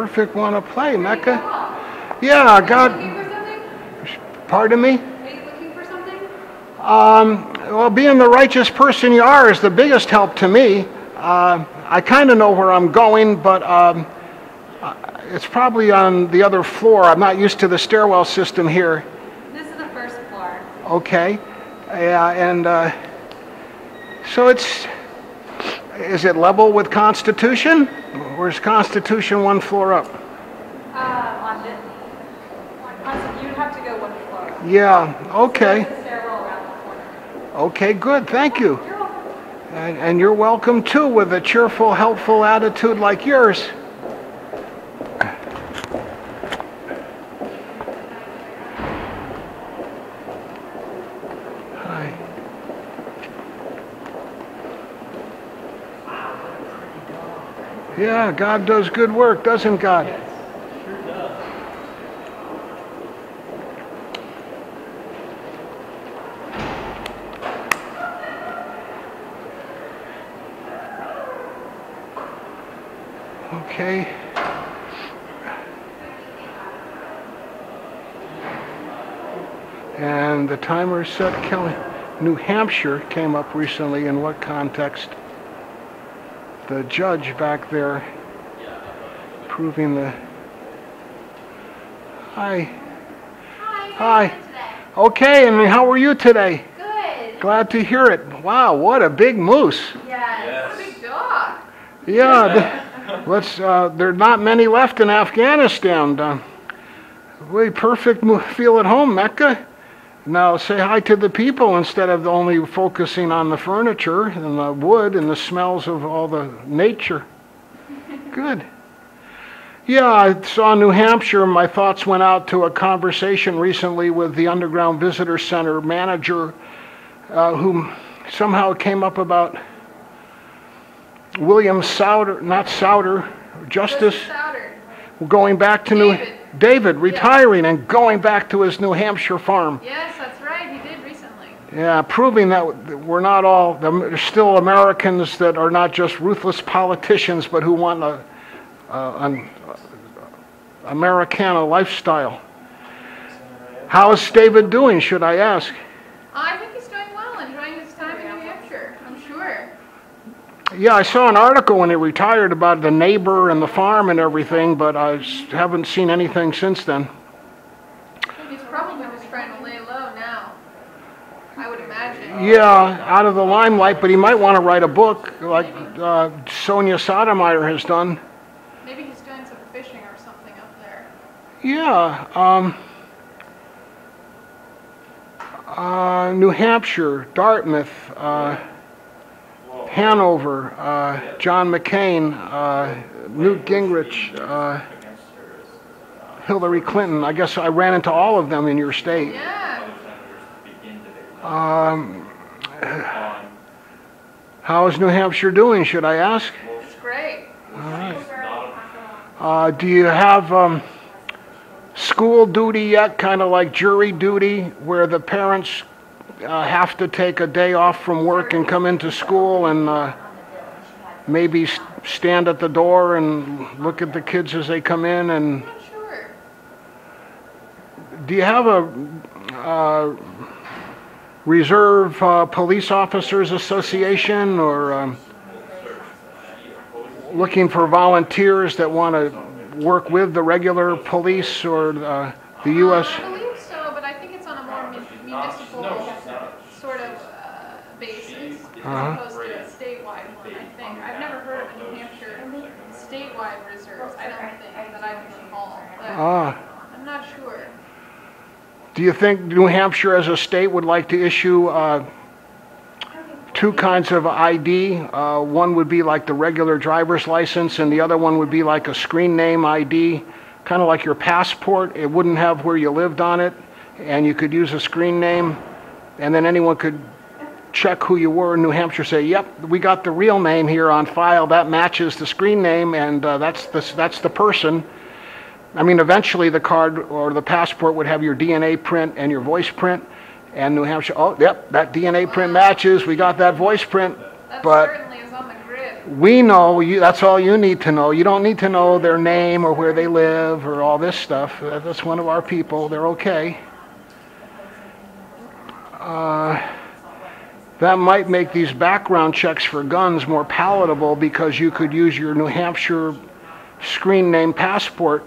Perfect want to play, Mecca. Yeah, I got. Looking for something? Pardon me. Are you looking for something? Um, well, being the righteous person you are is the biggest help to me. Uh, I kind of know where I'm going, but um, uh, it's probably on the other floor. I'm not used to the stairwell system here. This is the first floor. Okay. Yeah, and uh, so it's. Is it level with Constitution? Is Constitution one floor up? Uh, on this. On, you'd have to go one floor. Yeah, okay. There's a stairwell around the corner. Okay, good. Thank you. You're welcome. And, and you're welcome too with a cheerful, helpful attitude like yours. Hi. Yeah, God does good work, doesn't God? Okay. And the timer set Kelly. New Hampshire came up recently. In what context? The judge back there proving the. Hi. Hi. Hi. How are you today? Okay, and how are you today? Good. Glad to hear it. Wow, what a big moose. Yes. Big dog. Yeah, let's. Uh, there are not many left in Afghanistan. Uh, we perfect. Feel at home, Mecca. Now say hi to the people instead of only focusing on the furniture and the wood and the smells of all the nature. Good. Yeah, I saw New Hampshire. My thoughts went out to a conversation recently with the Underground Visitor Center manager, uh, who somehow came up about William Souter, not Souter, Justice, Souter. going back to New David. Retiring and going back to his New Hampshire farm. Yes, that's right. He did recently. Yeah, proving that we're not all there's still Americans that are not just ruthless politicians, but who want a, a an Americana lifestyle. How is David doing? Should I ask? I think he's doing well, enjoying his time in New Hampshire. I'm sure. Yeah, I saw an article when he retired about the neighbor and the farm and everything, but I haven't seen anything since then. He's probably just trying to lay low now. I would imagine. Yeah, out of the limelight, but he might want to write a book like uh, Sonia Sotomayor has done. Maybe he's doing some fishing or something up there. Yeah, um, uh, New Hampshire, Dartmouth, uh, Hanover, uh, John McCain, uh, Newt Gingrich, uh, Hillary Clinton. I guess I ran into all of them in your state. Yeah. Um, how is New Hampshire doing, should I ask? It's great. Uh, do you have um, school duty yet, kind of like jury duty, where the parents uh, have to take a day off from work and come into school and uh, maybe stand at the door and look at the kids as they come in? And do you have a uh, reserve uh, police officers association or um, looking for volunteers that want to work with the regular police or uh, the U.S.? Uh, I believe so, but I think it's on a more mun- municipal sort of uh, basis as Uh-huh. opposed to a statewide one, I think. I've never heard of a New Hampshire statewide reserves, I don't think, that I can recall. But Ah. I'm not sure. Do you think New Hampshire as a state would like to issue uh, two kinds of ID? Uh, One would be like the regular driver's license, and the other one would be like a screen name ID, kind of like your passport. It wouldn't have where you lived on it, and you could use a screen name, and then anyone could check who you were in New Hampshire, say, yep, we got the real name here on file, that matches the screen name, and uh, that's the, that's the person. I mean, eventually the card or the passport would have your DNA print and your voice print. And New Hampshire, oh, yep, that DNA print matches. We got that voice print. That But certainly is on the grid. We know, you, that's all you need to know. You don't need to know their name or where they live or all this stuff. That's one of our people. They're okay. Uh, that might make these background checks for guns more palatable because you could use your New Hampshire screen name passport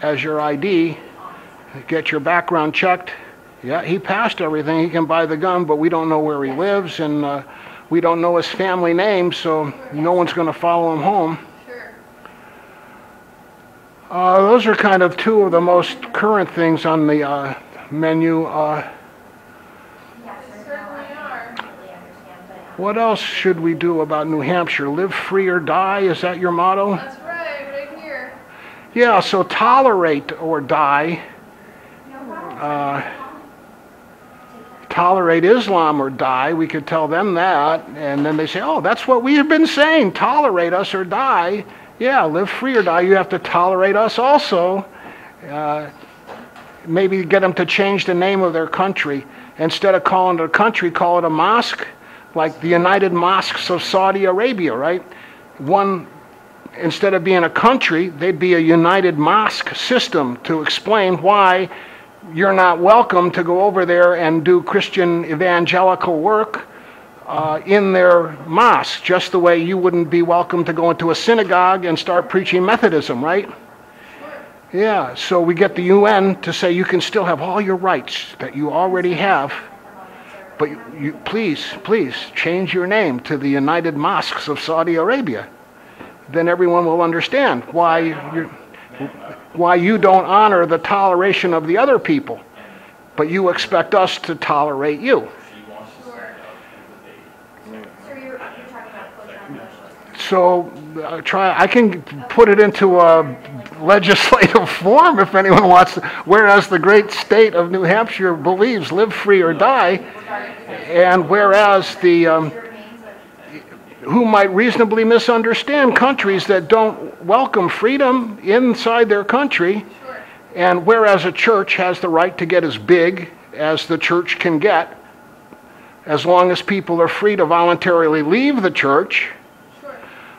as your ID, get your background checked. Yeah, he passed everything. He can buy the gun, but we don't know where he lives and uh, we don't know his family name, so no one's going to follow him home. Sure. Uh, those are kind of two of the most current things on the uh, menu. Uh, They certainly are. What else should we do about New Hampshire? Live free or die? Is that your motto? That's right, right here. Yeah, so tolerate or die. Uh, tolerate Islam or die. We could tell them that. And then they say, oh, that's what we have been saying tolerate us or die. Yeah, live free or die. You have to tolerate us also. Uh, maybe get them to change the name of their country. Instead of calling it a country, call it a mosque, like the United Mosques of Saudi Arabia, right? One instead of being a country, they'd be a united mosque system to explain why you're not welcome to go over there and do Christian evangelical work uh, in their mosque, just the way you wouldn't be welcome to go into a synagogue and start preaching Methodism, right? Yeah, so we get the UN to say you can still have all your rights that you already have, but you, please, please change your name to the United Mosques of Saudi Arabia then everyone will understand why you why you don't honor the toleration of the other people, but you expect us to tolerate you. So uh, try. I can put it into a legislative form if anyone wants. To, whereas the great state of New Hampshire believes live free or die, and whereas the um, who might reasonably misunderstand countries that don't welcome freedom inside their country. And whereas a church has the right to get as big as the church can get, as long as people are free to voluntarily leave the church.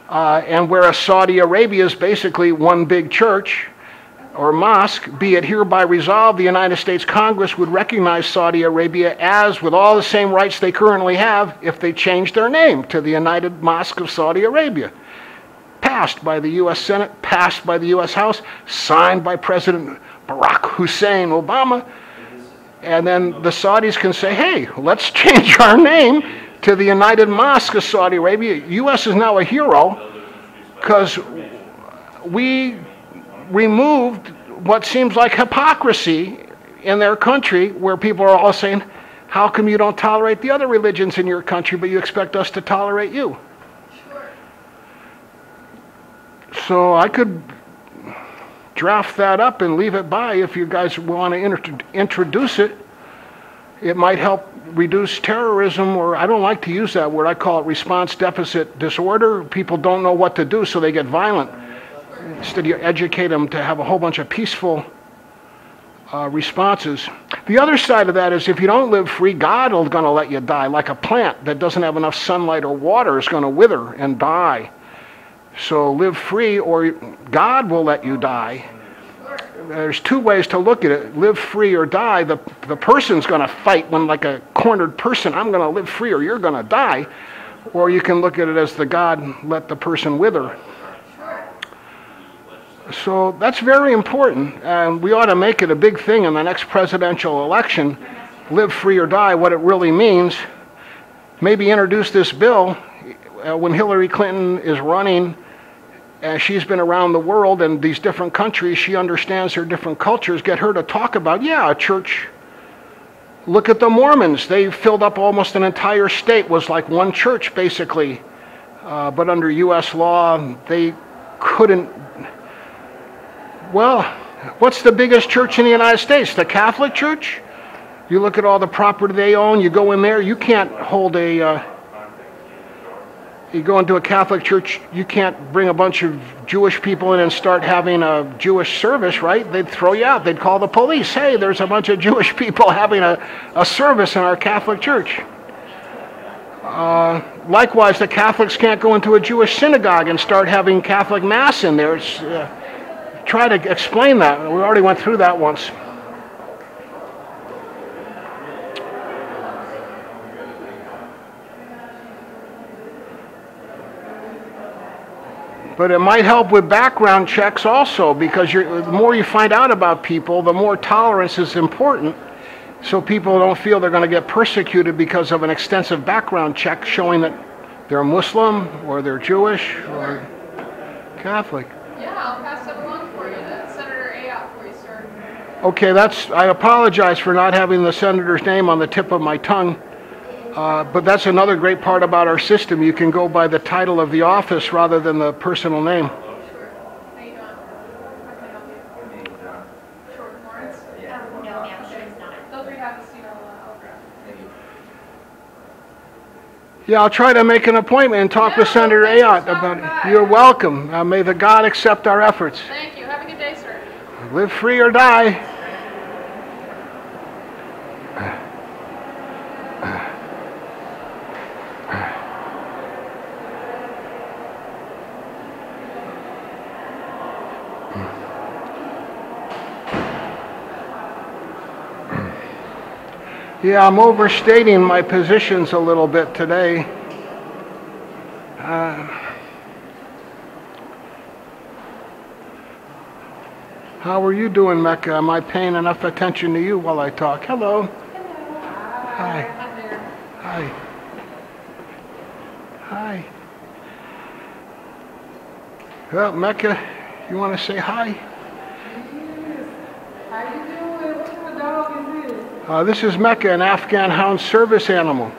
Uh, and whereas Saudi Arabia is basically one big church or mosque, be it hereby resolved, the United States Congress would recognize Saudi Arabia as, with all the same rights they currently have, if they changed their name to the United Mosque of Saudi Arabia. Passed by the U.S. Senate, passed by the U.S. House, signed by President Barack Hussein Obama. And then the Saudis can say, hey, let's change our name to the United Mosque of Saudi Arabia. U.S. is now a hero because we removed what seems like hypocrisy in their country where people are all saying, how come you don't tolerate the other religions in your country, but you expect us to tolerate you? Sure. So I could draft that up and leave it by if you guys want to introduce it. It might help reduce terrorism, or I don't like to use that word. I call it response deficit disorder. People don't know what to do, so they get violent. Instead, you educate them to have a whole bunch of peaceful uh, responses. The other side of that is if you don't live free, God is going to let you die. Like a plant that doesn't have enough sunlight or water is going to wither and die. So live free, or God will let you die. There's two ways to look at it live free or die. The, the person's going to fight when, like a cornered person, I'm going to live free or you're going to die. Or you can look at it as the God let the person wither. So that's very important. And we ought to make it a big thing in the next presidential election live free or die, what it really means. Maybe introduce this bill uh, when Hillary Clinton is running. Uh, she's been around the world and these different countries. She understands their different cultures. Get her to talk about, yeah, a church. Look at the Mormons. They filled up almost an entire state, was like one church basically. Uh, but under U.S. law, they couldn't well, what's the biggest church in the United States? The Catholic Church? You look at all the property they own, you go in there, you can't hold a. Uh, you go into a Catholic church, you can't bring a bunch of Jewish people in and start having a Jewish service, right? They'd throw you out. They'd call the police. Hey, there's a bunch of Jewish people having a, a service in our Catholic church. Uh, likewise, the Catholics can't go into a Jewish synagogue and start having Catholic Mass in there. Uh, try to explain that. We already went through that once. But it might help with background checks also because the more you find out about people, the more tolerance is important. So people don't feel they're going to get persecuted because of an extensive background check showing that they're Muslim or they're Jewish or Catholic. Yeah, I'll pass that along for you to Senator Ayotte for you, sir. Okay, that's, I apologize for not having the senator's name on the tip of my tongue. Uh, but that's another great part about our system. You can go by the title of the office rather than the personal name. Sure. How you doing? How can I help you? Short no, ma'am, she not. Feel free to have a seat, I'll, I'll. Yeah, I'll try to make an appointment and talk with Senator Ayotte about by. it. You're welcome. Uh, may the God accept our efforts. Thank you, have a good day, sir. Live free or die. Yeah, I'm overstating my positions a little bit today. Uh, How are you doing, Mecca? Am I paying enough attention to you while I talk? Hello. Hi. Hi. Hi. Hi. Well, Mecca, you want to say hi? How you doing? What kind of dog is this? Uh, this is Mecca, an Afghan hound service animal.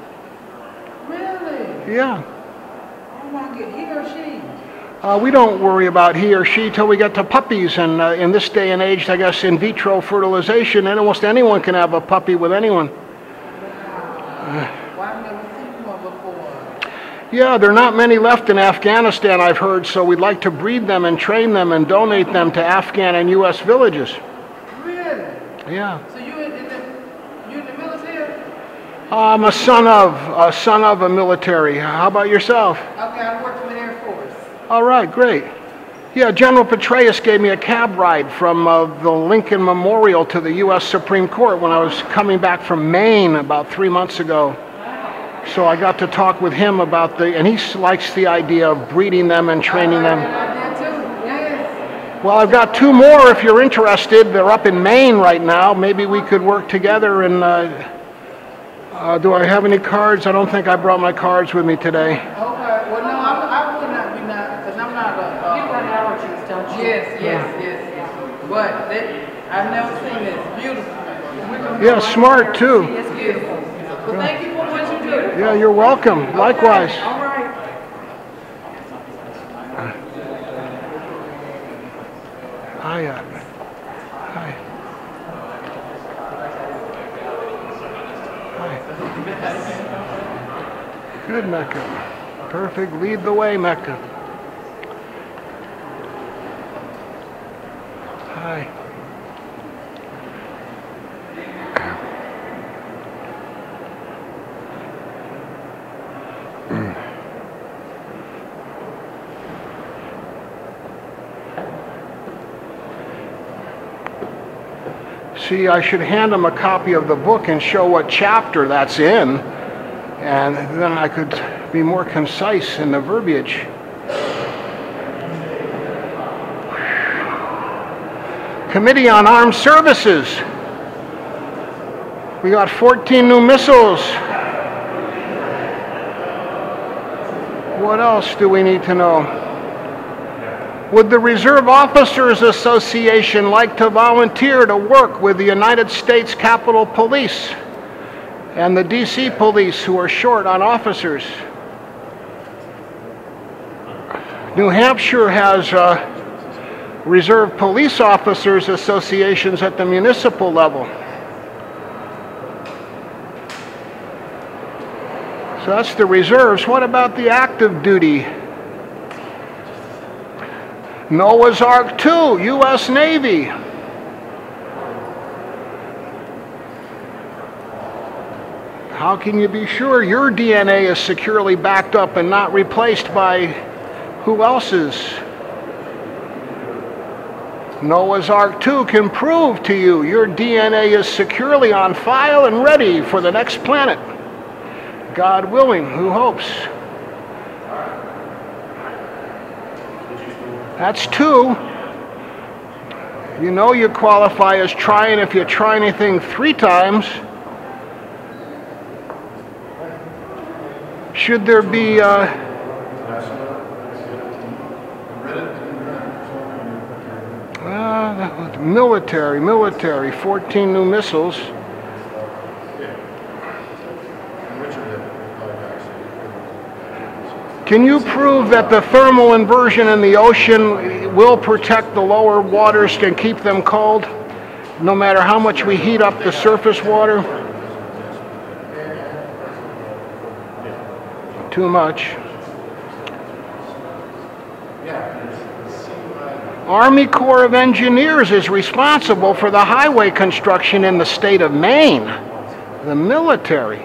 Really? Yeah. Oh my god, he or she? Uh, we don't worry about he or she till we get to puppies, and uh, in this day and age, I guess in vitro fertilization, and almost anyone can have a puppy with anyone. Well, I've never seen one before. Yeah, there are not many left in Afghanistan, I've heard, so we'd like to breed them and train them and donate them to Afghan and U.S. villages. Really? Yeah. So you in, in the you in the military? I'm a son of a son of a military. How about yourself? Okay, I worked for the Air Force. All right, great. Yeah, General Petraeus gave me a cab ride from uh, the Lincoln Memorial to the U.S. Supreme Court when I was coming back from Maine about three months ago. So I got to talk with him about the, and he likes the idea of breeding them and training them. I did too. Yes. Well, I've got two more if you're interested. They're up in Maine right now. Maybe we could work together and, uh, uh, do I have any cards? I don't think I brought my cards with me today. Okay. Well, no, I, I would not be not because I'm not a. Uh, you got allergies, don't you? Yes, yes, yes, yes. But that, I've never seen this. Beautiful. Yeah, smart too. It's beautiful. Well, thank you for what you do. Yeah, you're welcome. Likewise. All right. Hi. uh, Good, Mecca. Perfect. Lead the way, Mecca. Hi. See, I should hand him a copy of the book and show what chapter that's in, and then I could be more concise in the verbiage. Committee on Armed Services. We got 14 new missiles. What else do we need to know? Would the Reserve Officers Association like to volunteer to work with the United States Capitol Police and the DC Police who are short on officers? New Hampshire has uh, Reserve Police Officers Associations at the municipal level. So that's the reserves. What about the active duty? Noah's Ark 2, U.S. Navy. How can you be sure your DNA is securely backed up and not replaced by who else's? Noah's Ark 2 can prove to you your DNA is securely on file and ready for the next planet. God willing, who hopes? That's two. You know you qualify as trying if you try anything three times. Should there be, uh, uh, military, military, 14 new missiles. Can you prove that the thermal inversion in the ocean will protect the lower waters and keep them cold, no matter how much we heat up the surface water? Too much. Army Corps of Engineers is responsible for the highway construction in the state of Maine, the military.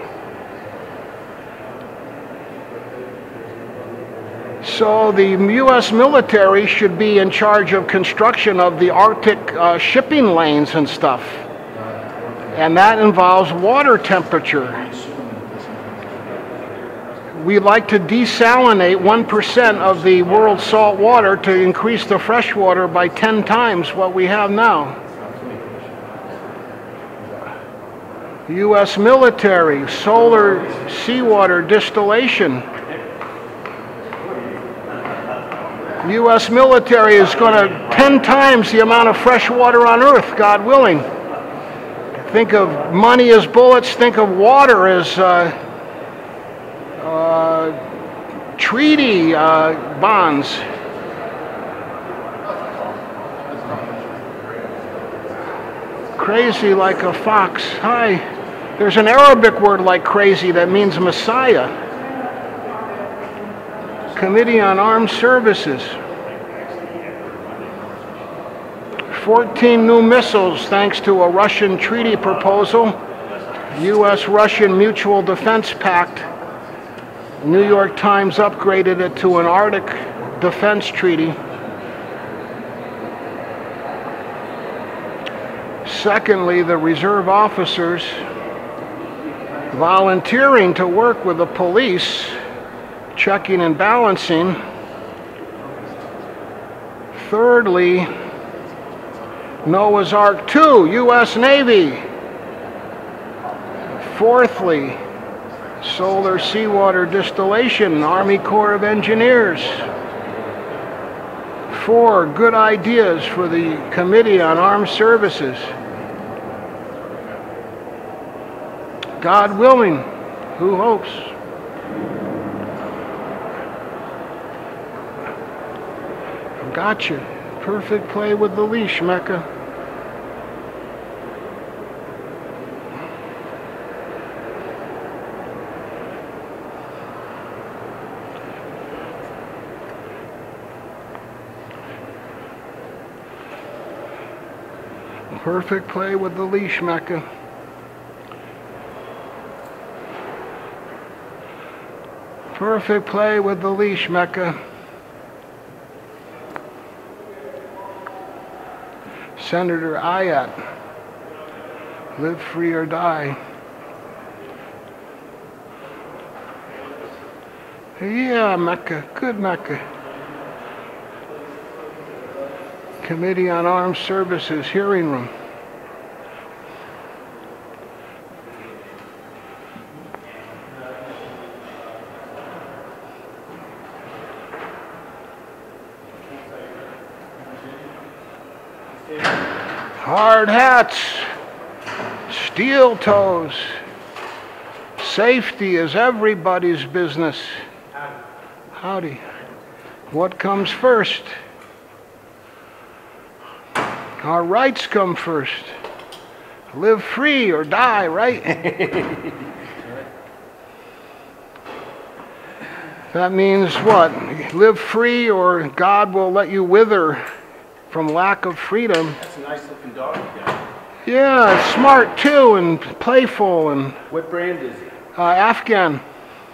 So the U.S. military should be in charge of construction of the Arctic uh, shipping lanes and stuff. And that involves water temperature. We like to desalinate 1% of the world's salt water to increase the fresh water by 10 times what we have now. U.S. military, solar seawater distillation. U.S. military is going to 10 times the amount of fresh water on Earth, God willing. Think of money as bullets, think of water as uh, uh, treaty uh, bonds. Crazy like a fox. Hi. There's an Arabic word like crazy that means Messiah. Committee on Armed Services. 14 new missiles thanks to a Russian treaty proposal, U.S. Russian Mutual Defense Pact. New York Times upgraded it to an Arctic Defense Treaty. Secondly, the reserve officers volunteering to work with the police checking and balancing. Thirdly, Noah's Ark 2, U.S. Navy. Fourthly, solar seawater distillation, Army Corps of Engineers. Four, good ideas for the Committee on Armed Services. God willing, who hopes? Gotcha. Perfect play with the leash, Mecca. Perfect play with the leash, Mecca. Perfect play with the leash, Mecca. Senator Ayotte, live free or die. Yeah, Mecca, good Mecca. Committee on Armed Services hearing room. Hard hats, steel toes. Safety is everybody's business. Howdy. What comes first? Our rights come first. Live free or die, right? that means what? Live free or God will let you wither from lack of freedom. That's a nice looking dog you. Yeah, smart too and playful and What brand is he? Uh, Afghan.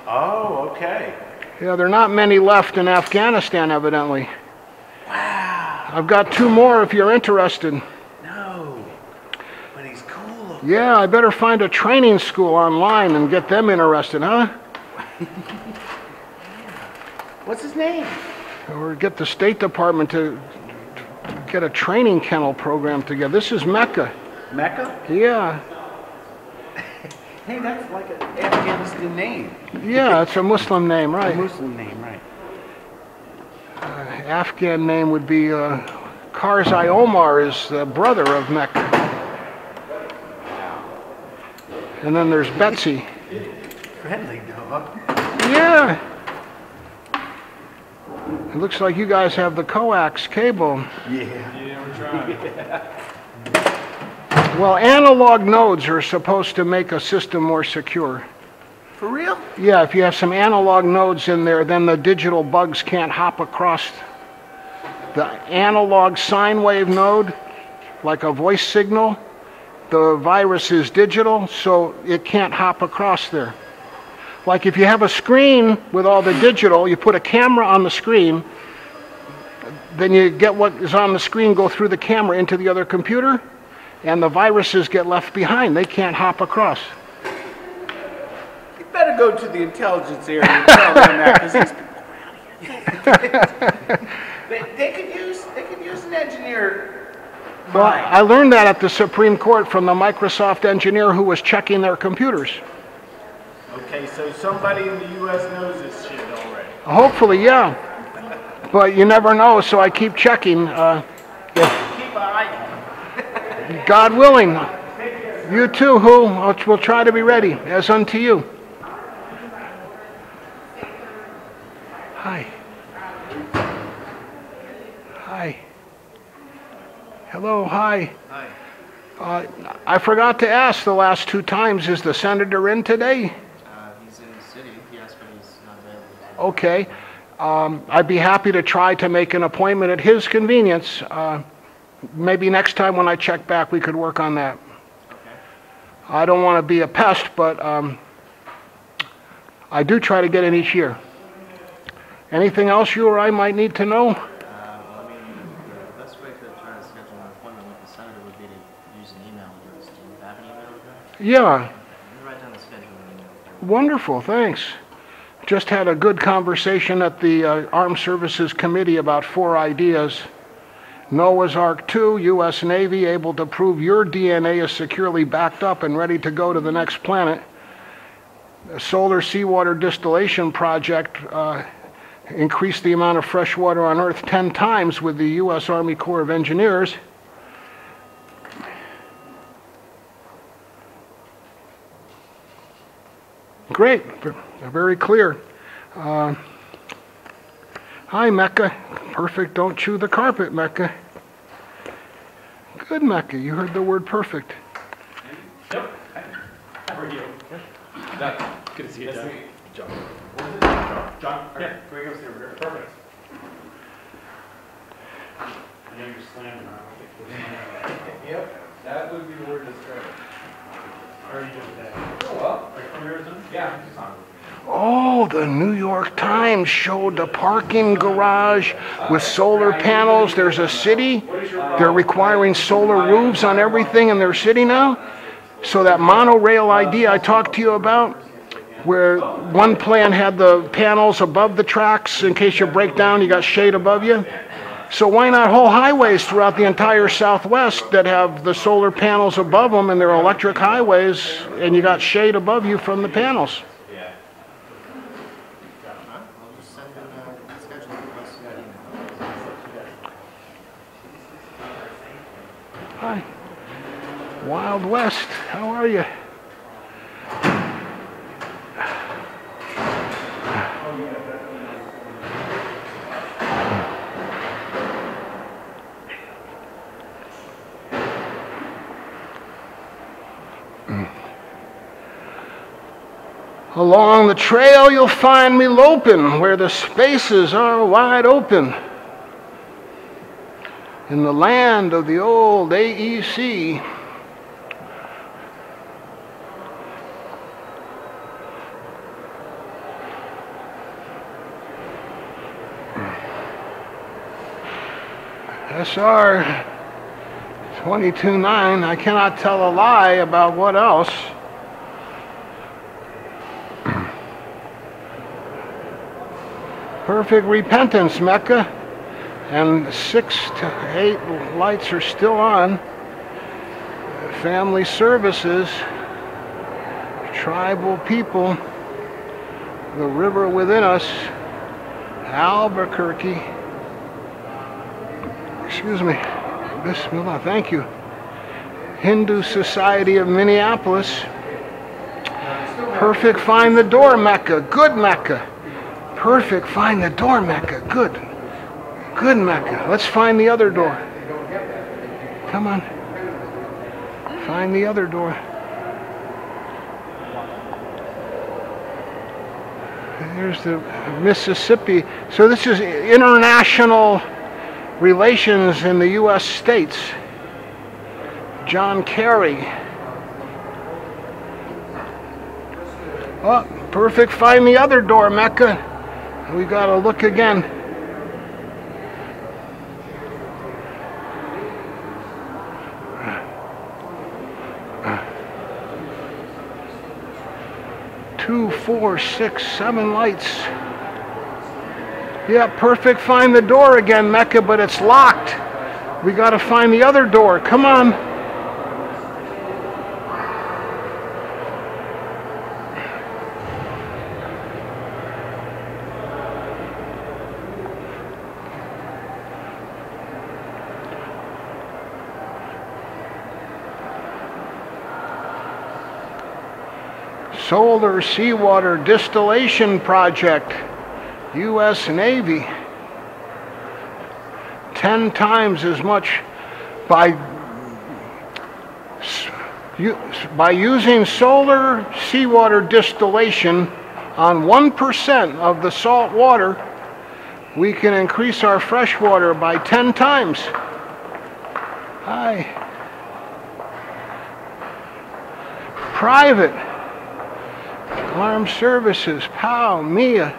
Oh, okay. Yeah, there are not many left in Afghanistan, evidently. Wow. I've got two more if you're interested. No. But he's cool. Yeah, I better find a training school online and get them interested, huh? What's his name? Or get the State Department to get a training kennel program together. This is Mecca. Mecca? Yeah, Hey, that's like an Afghanistan name. yeah, it's a Muslim name, A right? Muslim name, right? Afghan name would be uh, Karzai Omar is the brother of Mecca. And then there's Betsy. Friendly dog. Yeah. It looks like you guys have the coax cable. Yeah. Well, analog nodes are supposed to make a system more secure. For real? Yeah, if you have some analog nodes in there, then the digital bugs can't hop across the analog sine wave node, like a voice signal. The virus is digital, so it can't hop across there. Like if you have a screen with all the digital, you put a camera on the screen, then you get what is on the screen go through the camera into the other computer, and the viruses get left behind. They can't hop across. You better go to the intelligence area and tell them that, because these people they, they could use they could use an engineer Well. I learned that at the Supreme Court from the Microsoft engineer who was checking their computers. Okay, so somebody in the U.S. knows this shit already. Hopefully, yeah. But you never know, so I keep checking. Uh, Keep an eye. God willing. You too, who? I'll- We'll try to be ready, as unto you. Hi. Hi. Hello, hi. Hi. Uh, I forgot to ask the last two times, is the senator in today? Uh, he's in the city, yes, but he's not available. Okay. Um, I'd be happy to try to make an appointment at his convenience. Uh, Maybe next time when I check back, we could work on that. I don't want to be a pest, but um, I do try to get in each year. Anything else you or I might need to know? Uh, well, I mean, the best way to try to schedule an appointment with the senator would be to use an email address. Do you have an email address? Yeah, write down the schedule wonderful, thanks. Just had a good conversation at the uh, Armed Services Committee about four ideas. Noah's Ark 2, U.S. Navy able to prove your DNA is securely backed up and ready to go to the next planet. A solar seawater distillation project uh, increased the amount of fresh water on Earth 10 times with the U.S. Army Corps of Engineers. Great, v- very clear. Uh, Hi, Mecca. Perfect, don't chew the carpet, Mecca. Good, Mecca, you heard the word perfect. How are you? Doug, good to see you, Doug. John. John? Yeah. Can we go see over here? Perfect. I know you're slamming around. Yep, that would be the word to describe it. How are you doing today? Oh, well. Are you from Arizona? Yeah, I'm just on. Oh, the New York Times showed the parking garage with solar panels. There's a city. They're requiring solar roofs on everything in their city now. So that monorail idea I talked to you about, where one plan had the panels above the tracks in case you break down, you got shade above you. So why not whole highways throughout the entire Southwest that have the solar panels above them and they're electric highways and you got shade above you from the panels? I'll just send in a schedule request to that email. Hi. Wild West, how are you? Along the trail you'll find me loping where the spaces are wide open. In the land of the old AEC. SR 22.9. I cannot tell a lie about what else. Perfect repentance, Mecca. And six to eight lights are still on. Family services, tribal people, the river within us, Albuquerque. Excuse me. Bismillah, thank you. Hindu Society of Minneapolis. Perfect, find the door, Mecca. Good, Mecca. Perfect, find the door, Mecca. Good. Good, Mecca. Let's find the other door. Come on. Find the other door. There's the Mississippi. So this is international relations in the U.S. states. John Kerry. Oh, perfect. Find the other door, Mecca. We got to look again. Two, four, six, seven lights. Yeah, perfect. Find the door again, Mecca, but it's locked. We got to find the other door. Come on. Solar Seawater Distillation Project, U.S. Navy. 10 times as much by, by using solar seawater distillation on 1% of the salt water, we can increase our fresh water by 10 times. Hi. Private. Alarm services, POW, MIA.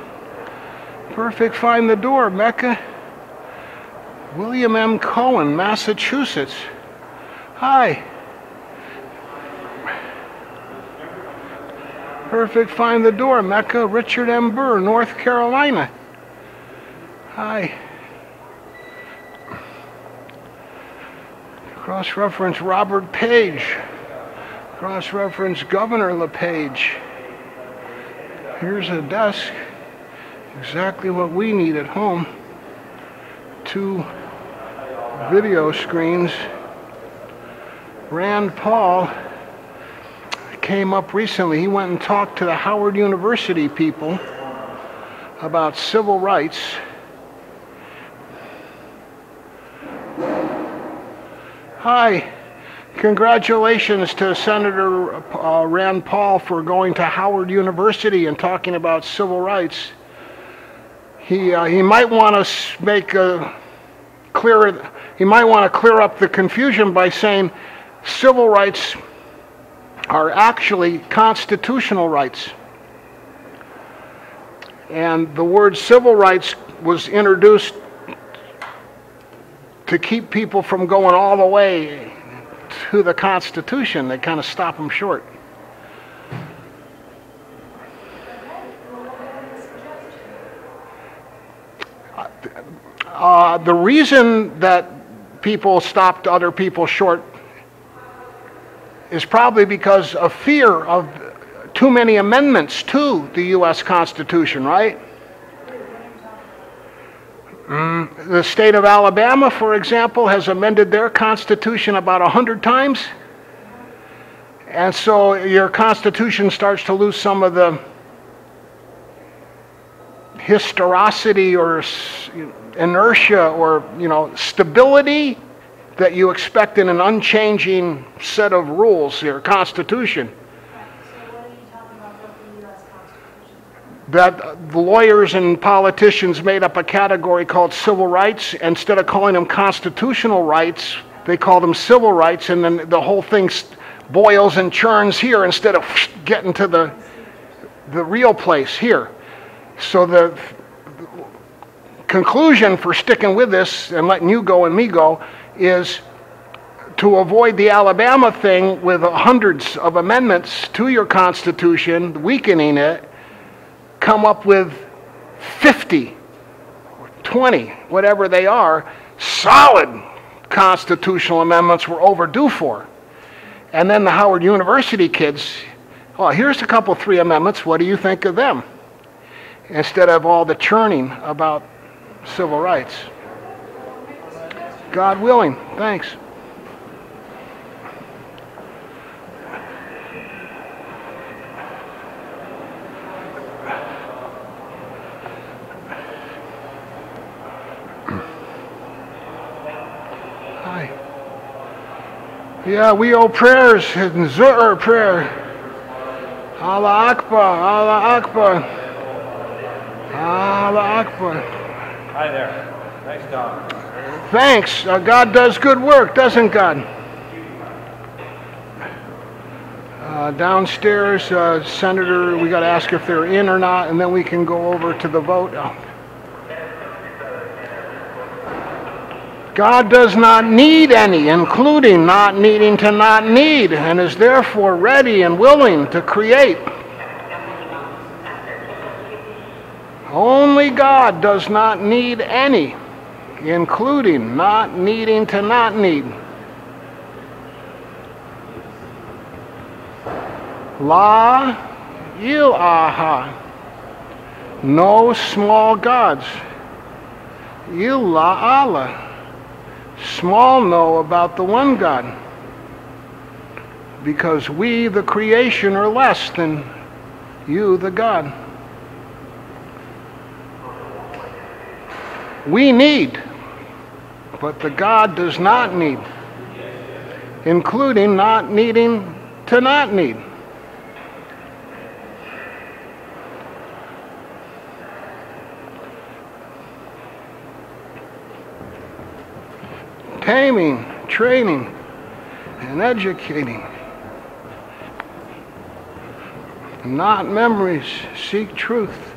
Perfect, find the door, Mecca. William M. Cohen, Massachusetts. Hi. Perfect, find the door, Mecca. Richard M. Burr, North Carolina. Hi. Cross reference Robert Page. Cross reference Governor LePage. Here's a desk, exactly what we need at home. Two video screens. Rand Paul came up recently. He went and talked to the Howard University people about civil rights. Hi. Congratulations to Senator uh, Rand Paul for going to Howard University and talking about civil rights. He, uh, he might want to make a clear, he might want to clear up the confusion by saying civil rights are actually constitutional rights. And the word civil rights was introduced to keep people from going all the way to the Constitution. They kind of stop them short. Uh, the reason that people stopped other people short is probably because of fear of too many amendments to the U.S. Constitution, right? Mm, the state of Alabama, for example, has amended their constitution about a hundred times. And so your constitution starts to lose some of the historicity or inertia or you know stability that you expect in an unchanging set of rules, your constitution. that the lawyers and politicians made up a category called civil rights. Instead of calling them constitutional rights, they call them civil rights, and then the whole thing boils and churns here instead of getting to the, the real place here. So the conclusion for sticking with this and letting you go and me go is to avoid the Alabama thing with hundreds of amendments to your Constitution, weakening it, come up with 50 or 20, whatever they are, solid constitutional amendments we're overdue for. And then the Howard University kids, oh, here's a couple, three amendments. What do you think of them? Instead of all the churning about civil rights. God willing. Thanks. Hi. Yeah, we owe prayers in Zuhr prayer. Allah Akbar, Allah Akbar, Allah Akbar. Hi there. Nice dog. Thanks. Uh, God does good work, doesn't God? Uh, downstairs, uh, Senator, we got to ask if they're in or not, and then we can go over to the vote. Oh. God does not need any, including not needing to not need, and is therefore ready and willing to create. Only God does not need any, including not needing to not need. La ilaha. No small gods. Illa Allah. Small know about the one God. Because we, the creation, are less than you, the God. We need, but the God does not need, including not needing to not need. Taming, training, and educating. Not memories, seek truth.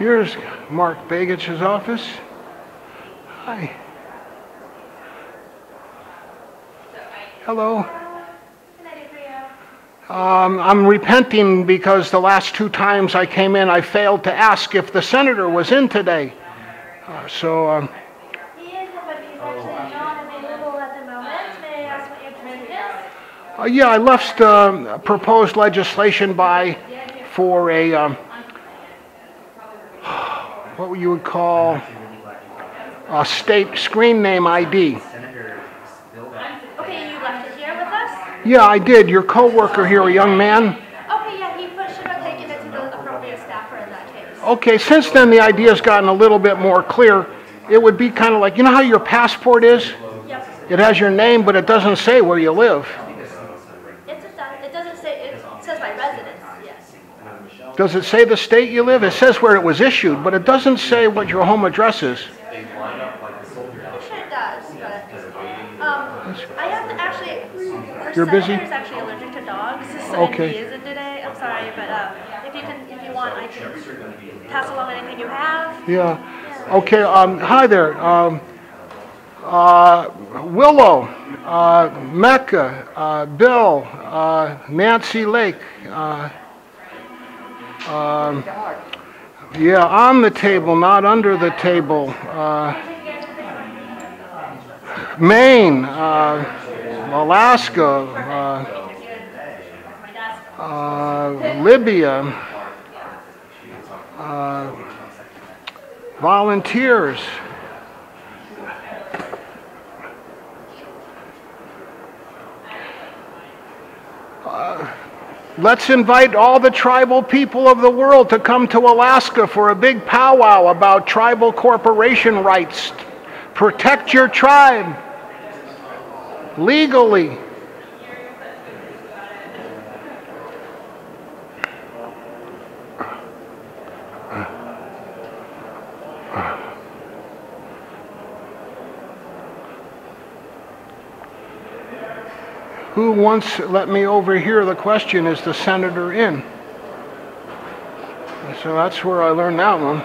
Here's Mark Begich's office. Hi. Hello. Um, I'm repenting because the last two times I came in, I failed to ask if the senator was in today. Uh, so, um, uh, yeah, I left uh, proposed legislation by for a um, what you would call a state screen name ID. Okay, you left it here with us? Yeah, I did. Your coworker here, a young man. Okay, yeah, he should have taken it to the appropriate staffer in that case. Okay, since then the idea's gotten a little bit more clear. It would be kind of like, you know how your passport is? Yep. It has your name, but it doesn't say where you live. It's a, it doesn't say, it says my residence, yes. Does it say the state you live? It says where it was issued, but it doesn't say what your home address is. I'm sure it does, but, um, I have to actually, our You're busy? senator is actually allergic to dogs, so Okay. he isn't today, I'm sorry, but, uh, if you can, if you want, I can pass along anything you have. Yeah. Okay, um, hi there. Um, uh, Willow, uh, Mecca, uh, Bill, uh, Nancy Lake, uh, um, yeah, on the table, not under the table. Uh, Maine, uh, Alaska, uh, uh, Libya, uh, volunteers. Uh, Let's invite all the tribal people of the world to come to Alaska for a big powwow about tribal corporation rights. Protect your tribe. Legally. Who once let me overhear the question, is the senator in? So that's where I learned that one.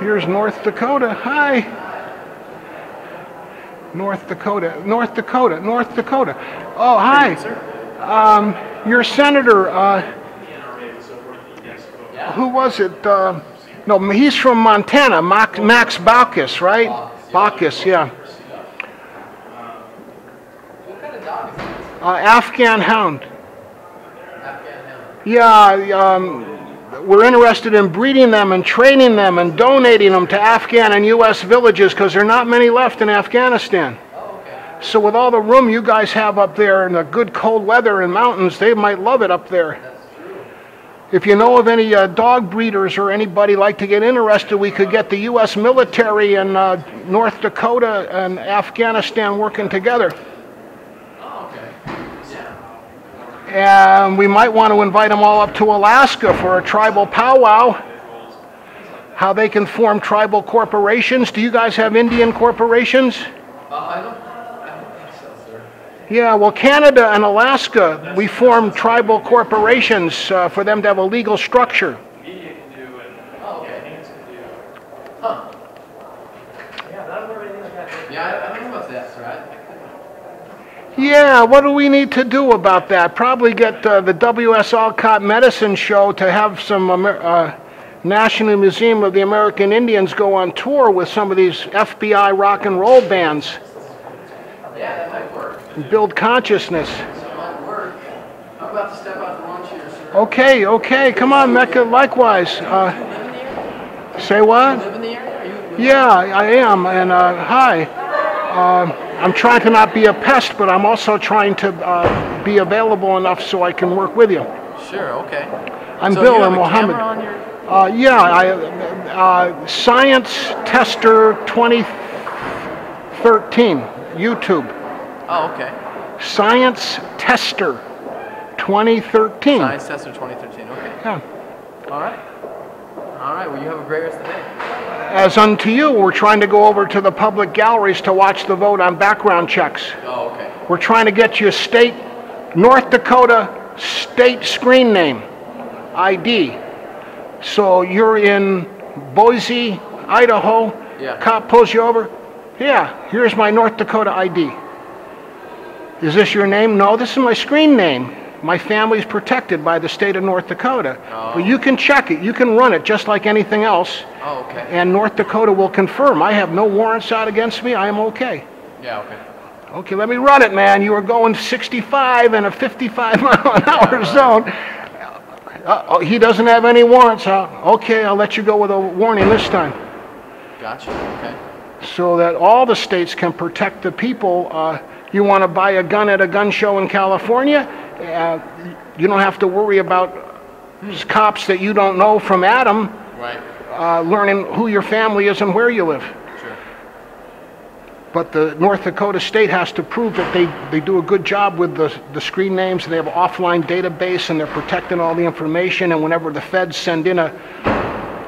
Here's North Dakota. Hi. North Dakota, North Dakota, North Dakota. Oh, hi. Um, your senator, uh, who was it? Uh, no, he's from Montana, Max, Max Baucus, right? Baucus, yeah. What kind of dog is this? Uh, Afghan hound. Afghan hound. Yeah, um, we're interested in breeding them and training them and donating them to Afghan and U.S. villages because there are not many left in Afghanistan. Oh, okay. So with all the room you guys have up there and the good cold weather and mountains, they might love it up there. If you know of any uh, dog breeders or anybody like to get interested, we could get the U.S. military and uh, North Dakota and Afghanistan working together. Oh, okay. Yeah. And we might want to invite them all up to Alaska for a tribal powwow. How they can form tribal corporations. Do you guys have Indian corporations? Uh, I don't, I don't think so, sir. Yeah, well, Canada and Alaska, we form tribal corporations uh, for them to have a legal structure. Media can do and Oh, okay. hands can do. Huh. Yeah, that'll work anything like that. Yeah, I, I don't know about that, sir. I, Yeah, what do we need to do about that? Probably get uh, the W.S. Alcott Medicine Show to have some Amer- uh, National Museum of the American Indians go on tour with some of these FBI rock and roll bands yeah, that might work. and build consciousness. That might work. I'm about to step out to lunch here, sir. Okay, okay, come on, Mecca, likewise. Uh, say what? Live in? Are you? Yeah, I am, and uh, hi. I'm trying to not be a pest, but I'm also trying to uh, be available enough so I can work with you. Sure, okay. I'm so Bill and Mohammed. camera on your... Uh, yeah, I, uh, Science Tester 2013, YouTube. Oh, okay. Science Tester 2013. Science Tester 2013, okay. Yeah. All right. All right, well, you have a great rest of the day. Uh, as unto you, we're trying to go over to the public galleries to watch the vote on background checks. Oh, okay. We're trying to get you a state, North Dakota state screen name, ID. So you're in Boise, Idaho. Yeah. Cop pulls you over. Yeah, here's my North Dakota ID. Is this your name? No, this is my screen name. My family's protected by the state of North Dakota. Oh. But you can check it. You can run it just like anything else. Oh, okay. And North Dakota will confirm. I have no warrants out against me. I am okay. Yeah, okay. Okay, let me run it, man. You are going 65 in a 55 mile an hour zone. Uh, oh, he doesn't have any warrants out. Okay, I'll let you go with a warning this time. Gotcha, okay. So that all the states can protect the people. Uh, you want to buy a gun at a gun show in California? Uh, you don't have to worry about cops that you don't know from Adam Right. uh, learning who your family is and where you live. Sure. But the North Dakota state has to prove that they, they do a good job with the, the screen names, and they have an offline database, and they're protecting all the information, and whenever the feds send in a,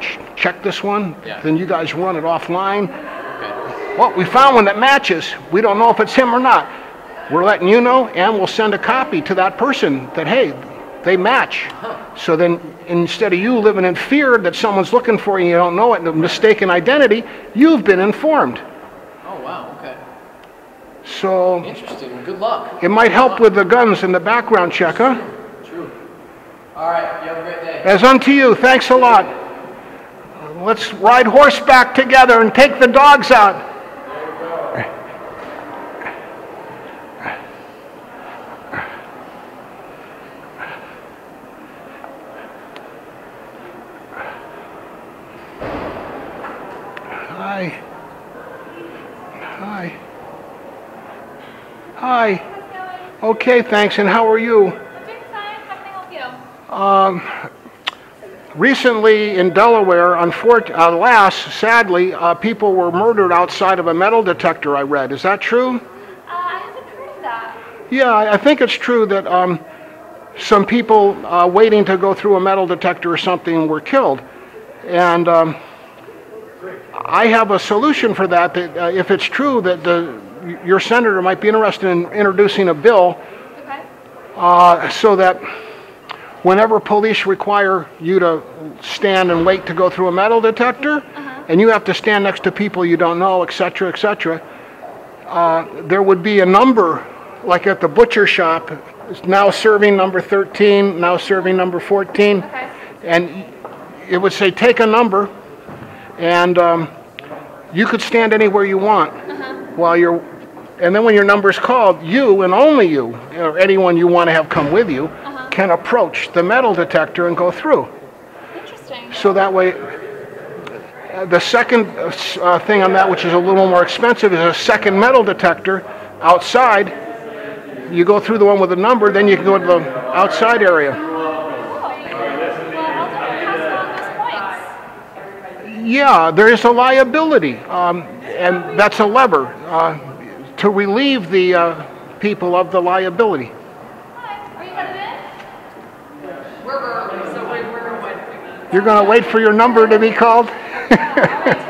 "Ch- check this one, Yeah. then you guys run it offline. Okay. Well, we found one that matches. We don't know if it's him or not. We're letting you know, and we'll send a copy to that person that, hey, they match. So then, instead of you living in fear that someone's looking for you and you don't know it, and a mistaken identity, you've been informed. Oh, wow, okay. So Interesting. Good luck. it might help with the guns and the background check, huh? True. All right, you have a great day. As unto you, thanks a lot. Let's ride horseback together and take the dogs out. Hi. Hi. Hi. Okay, thanks. And how are you? Doing fine. How can I help you? Um, recently in Delaware, unfor- alas, sadly, uh, people were murdered outside of a metal detector, I read. Is that true? Uh, I haven't heard of that. Yeah, I I think it's true that um, some people uh, waiting to go through a metal detector or something were killed. And um, I have a solution for that, that uh, if it's true that the, your senator might be interested in introducing a bill Okay. uh, so that whenever police require you to stand and wait to go through a metal detector, and you have to stand next to people you don't know, et cetera, et cetera, uh, there would be a number, like at the butcher shop, now serving number 13, now serving number 14, Okay. and it would say, take a number, and um, you could stand anywhere you want while you're, and then when your number's called, you and only you, or anyone you want to have come with you, can approach the metal detector and go through. Interesting. So that way, uh, the second uh, uh, thing on that, which is a little more expensive, is a second metal detector outside. You go through the one with the number, then you can go to the outside area. Well, I'll definitely pass along those points. Yeah, there is a liability, um, and that's a lever uh, to relieve the uh, people of the liability. You're going to wait for your number to be called?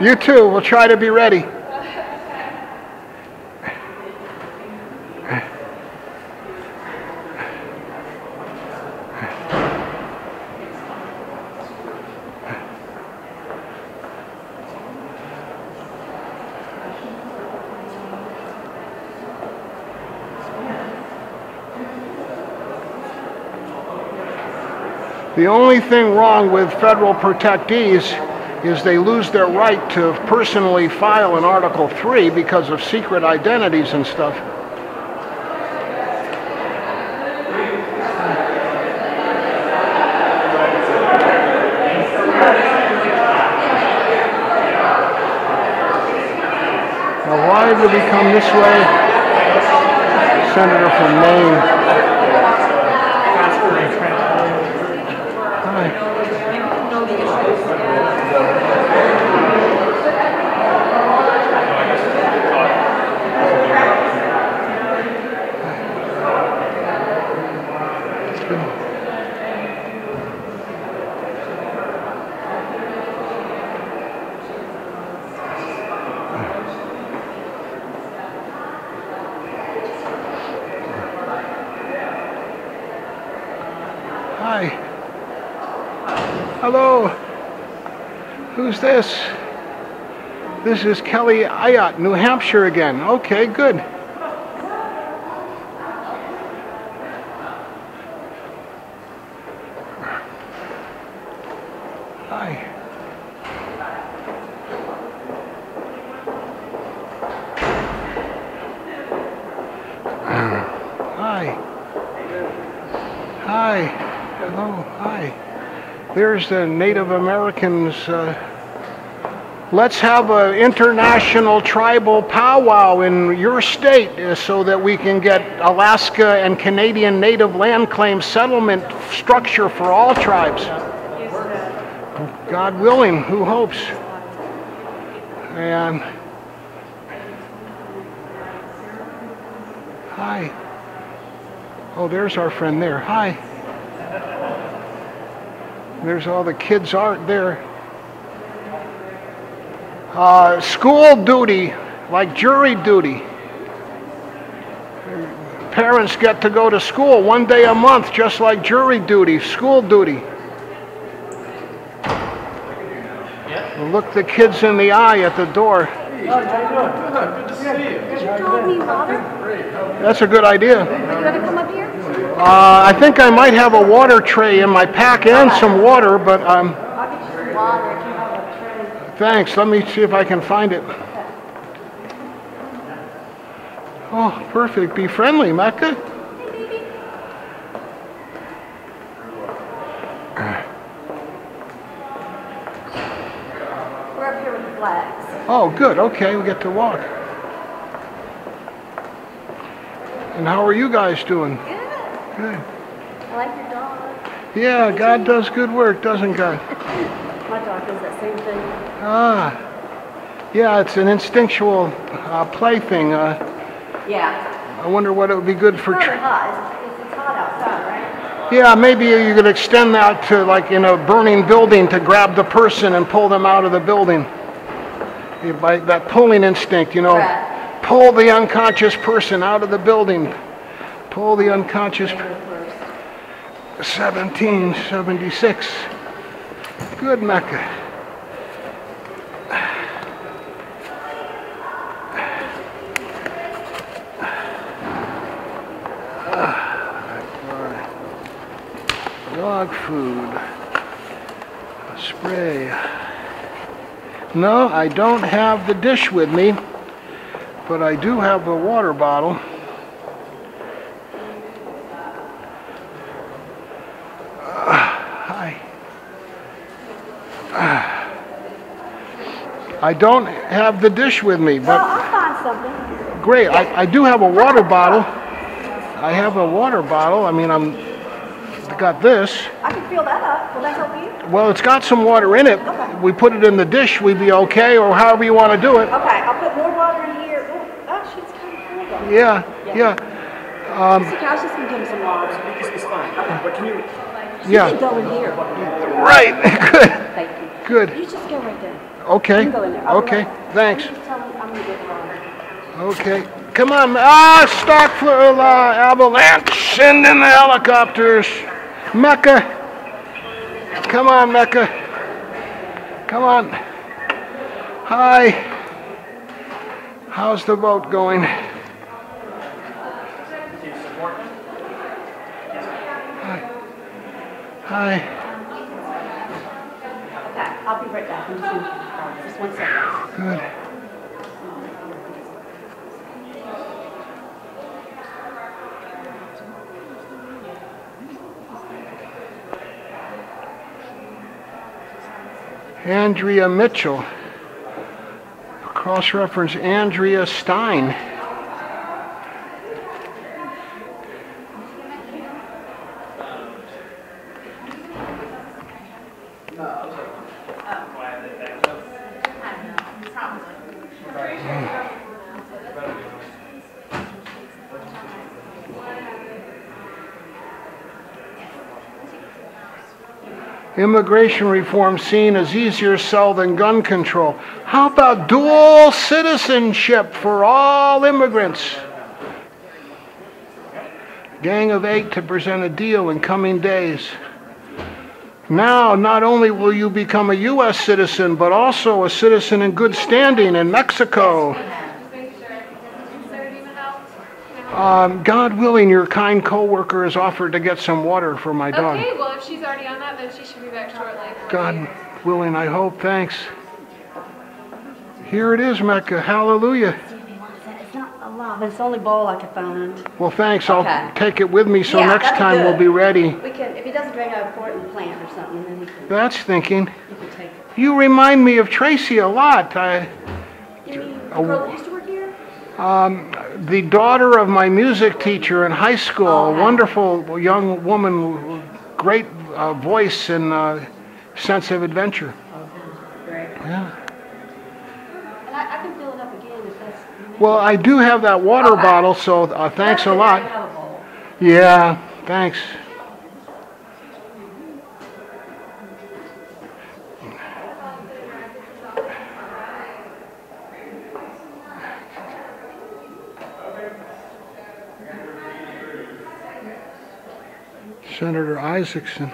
You too. We'll try to be ready. The only thing wrong with federal protectees is they lose their right to personally file an Article 3 because of secret identities and stuff. Now, why did we come this way? Senator from Maine. Hi. Hello. Who's this? This is Kelly Ayotte, New Hampshire again. Okay, good. Hi. Hi. Hi. Hello. Hi. There's the Native Americans. Uh, let's have an international tribal powwow in your state uh, so that we can get Alaska and Canadian native land claim settlement structure for all tribes. God willing, who hopes? And hi. Oh, there's our friend there. Hi. There's all the kids' art there. Uh, school duty, like jury duty. Parents get to go to school one day a month, just like jury duty, school duty. Look the kids in the eye at the door. Dog need water? That's a good idea. Are you gonna come up here? Uh, I think I might have a water tray in my pack and some water, but um, I'll get you some water if you have a tray. thanks. Let me see if I can find it. Oh, perfect. Be friendly, Mecca. We're up here with the flags. Oh, good. Okay, we get to walk. And how are you guys doing? Good. Good. I like your dog. Yeah, God does good work, doesn't God? My dog does that same thing. Ah, yeah, it's an instinctual uh, plaything. Uh, Yeah. I wonder what it would be good for. It's hot. It's, it's hot outside, right? yeah, maybe you could extend that to like in a burning building to grab the person and pull them out of the building. You- By that pulling instinct, you know, Right. pull the unconscious person out of the building. Pull the unconscious. Go 1776. Good Mecca. Dog food. Spray. No, I don't have the dish with me, but I do have a water bottle. I don't have the dish with me, Well, but I'll find something. great. I, I do have a water bottle. I have a water bottle. I mean, I'm got this. I can fill that up. Will that help you? Well, it's got some water in it. Okay. We put it in the dish, we'd be okay, or however you want to do it. Okay, I'll put more water in here. Ooh, oh, she's kind of full though. Yeah, yeah, Okay, um, I was just gonna give him some water. It's, it's fine. But can you, You yeah. can go in here. Right. Good. Thank you. Good. You just go right there. Okay. You can go in there. I'll Okay. Thanks. Tell him I'm gonna get. Okay. Come on. Ah, stock for uh, avalanche. Send in the helicopters. Mecca. Come on, Mecca. Come on. Hi. How's the boat going? Hi. Hi. Okay, I'll be right back. I'm just gonna, just one second. Good. Andrea Mitchell. Cross-reference Andrea Stein. Immigration reform seen as easier sell than gun control. How about dual citizenship for all immigrants? Gang of Eight to present a deal in coming days. Now, not only will you become a U.S. citizen, but also a citizen in good standing in Mexico. Um, God willing, your kind coworker has offered to get some water for my dog. Okay, well, if she's already on that, then she should be back shortly. God willing, I hope. Thanks. Here it is, Mecca. Hallelujah. It's not a lot, but it's the only bowl I could find. Well, thanks. I'll take it with me so Yeah, next that'd be time we'll be ready. We can, if he doesn't drink, I'll pour the plant or something, then he can, That's thinking. you can take it. You remind me of Tracy a lot. I, You mean the Oh. girl that used to work here? the daughter of my music teacher in high school, a wonderful young woman, great uh, voice and uh, sense of adventure. Yeah. And I, I can fill it up again if that's. Well, I do have that water bottle, so uh, thanks a lot. I have a bowl. Yeah, thanks. Senator Isakson.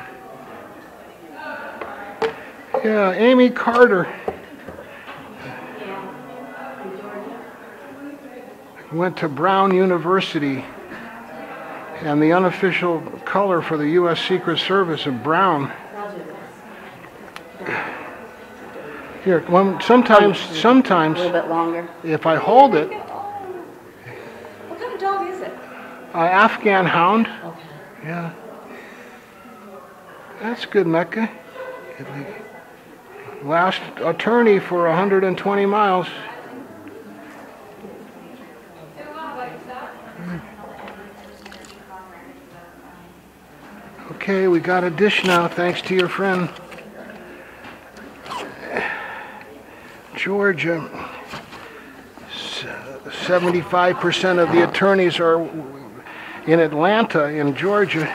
Yeah, Amy Carter. Went to Brown University and the unofficial color for the U.S. Secret Service is brown. Here, one, sometimes, A sometimes, little bit longer. if I hold it, What kind of dog is it? uh, Afghan hound, Okay. yeah. That's good, Mecca. Last attorney for 120 miles. Okay, we got a dish now, thanks to your friend. Georgia, 75% of the attorneys are in Atlanta, in Georgia.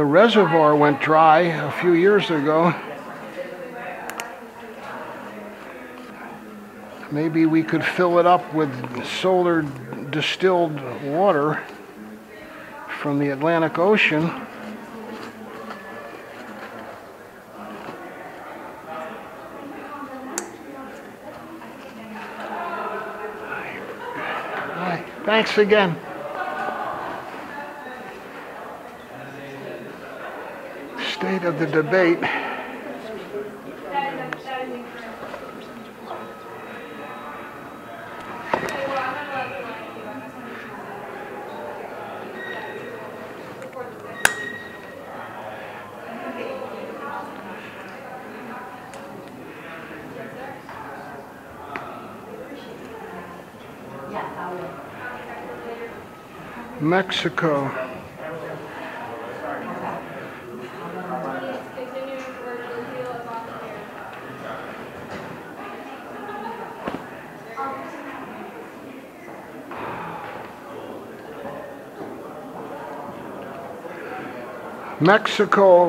The reservoir went dry a few years ago. Maybe we could fill it up with solar distilled water from the Atlantic Ocean. Thanks again. Of the debate. Mexico. Mexico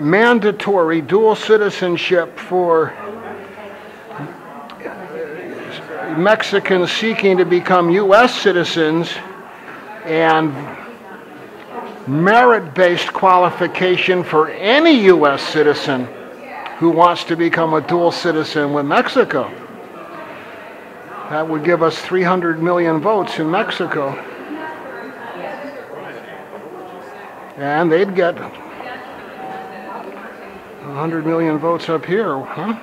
mandatory dual citizenship for Mexicans seeking to become U.S. citizens and merit-based qualification for any U.S. citizen who wants to become a dual citizen with Mexico. That would give us 300 million votes in Mexico. And they'd get 100 million votes up here, huh?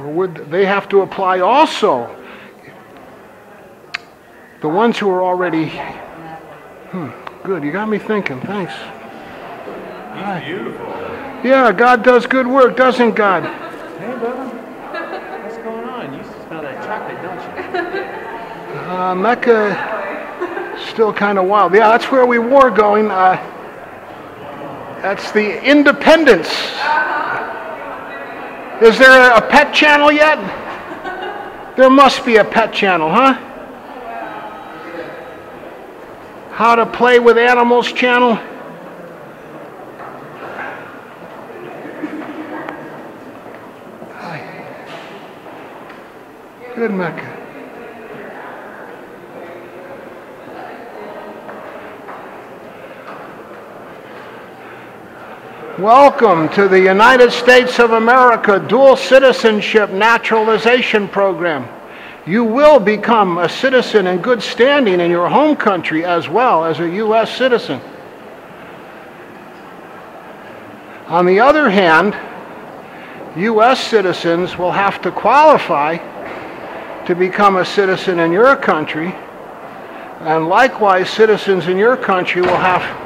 Or would they have to apply also? The ones who are already, hmm, good, you got me thinking, thanks. Hi. Beautiful. Yeah, God does good work, doesn't God? Hey, brother. What's going on? You smell that chocolate, don't you? Uh, Mecca, still kind of wild. Yeah, that's where we were going. Uh, that's the Independence. Is there a pet channel yet? There must be a pet channel, huh? How to play with animals channel? Good, Mecca. Welcome to the United States of America Dual Citizenship Naturalization Program. You will become a citizen in good standing in your home country as well as a U.S. citizen. On the other hand, U.S. citizens will have to qualify to become a citizen in your country, and likewise, citizens in your country will have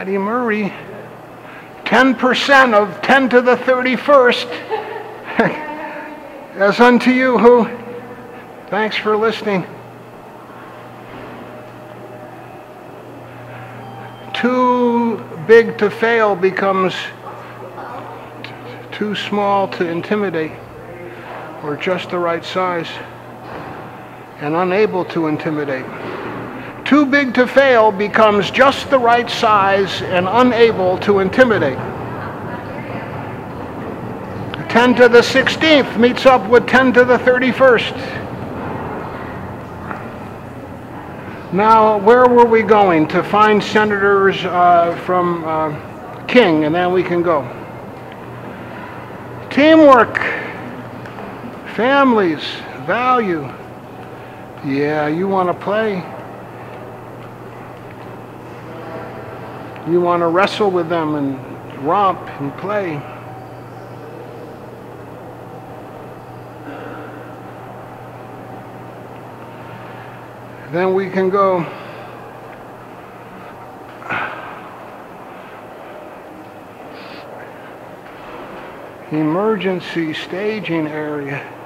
Patty Murray, 10% of 10 to the 31st. As unto you who, thanks for listening. Too big to fail becomes too small to intimidate, or just the right size, and unable to intimidate. Too big to fail becomes just the right size and unable to intimidate. 10 to the 16th meets up with 10 to the 31st. Now, where were we going? To find senators uh, from uh, King, and then we can go. Teamwork, families, value. Yeah, you want to play? You want to wrestle with them and romp and play. Then we can go emergency staging area.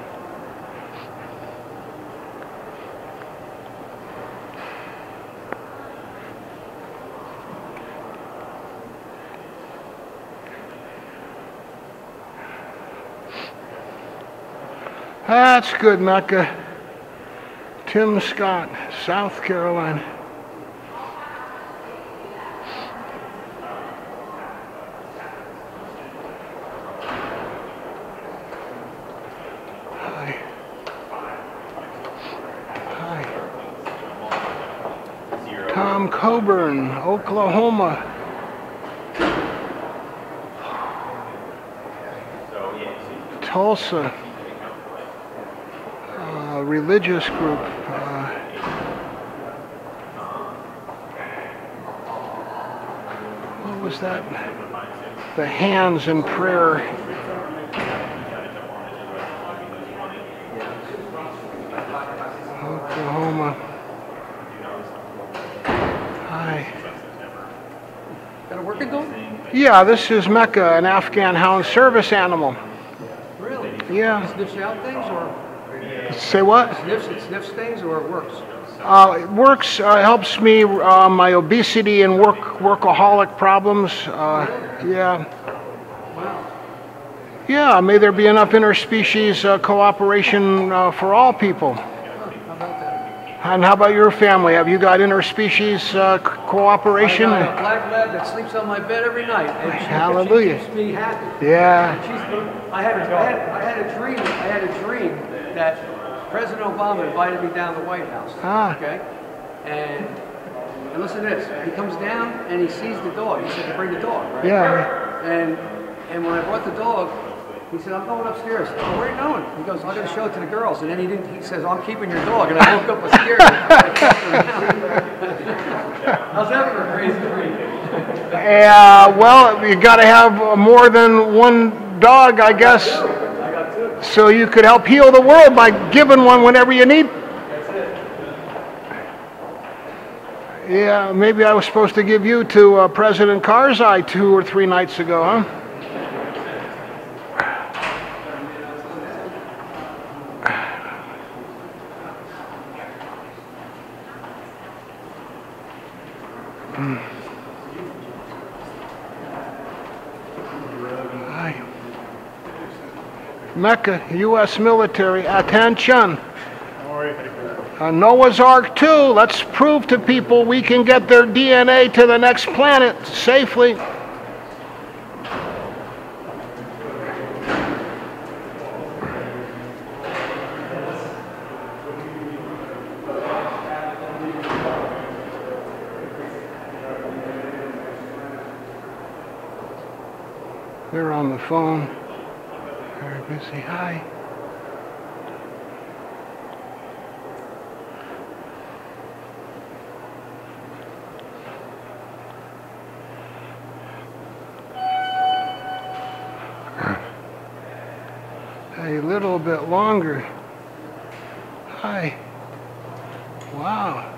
That's good, Mecca. Tim Scott, South Carolina. Hi. Hi. Tom Coburn, Oklahoma. Tulsa religious group. Uh, what was that? The hands in prayer. Oklahoma. Hi. Got a working dog? Yeah, this is Mecca, an Afghan hound service animal. Really? Yeah. Sniffs out things or Say what? sniffs, it sniffs things or it works? Uh, it works, uh, helps me, uh, my obesity and work, workaholic problems. Uh, yeah. Wow. Yeah, may there be enough interspecies uh, cooperation uh, for all people. How about that? And how about your family? Have you got interspecies uh, cooperation? I got a black lab that sleeps on my bed every night. and she- Hallelujah. She keeps me happy. Yeah. I had, a, I had, I had a dream, I had a dream that President Obama invited me down to the White House. Ah. Okay? And, and listen to this, he comes down and he sees the dog. He said to bring the dog, right? Yeah. And, and when I brought the dog, he said, I'm going upstairs. Oh, where are you going? He goes, I'm going to show it to the girls. And then he didn't, he says, I'm keeping your dog. And I woke up, scared. How's that for a crazy dream? Yeah, well, you got to have uh, more than one dog, I guess. So you could help heal the world by giving one whenever you need. Yeah, maybe I was supposed to give you to uh, President Karzai two or three nights ago, huh? Mecca, U.S. military, attention. Uh, Noah's Ark 2, let's prove to people we can get their DNA to the next planet safely. They're on the phone. Very say Hi. A little bit longer. Hi. Wow.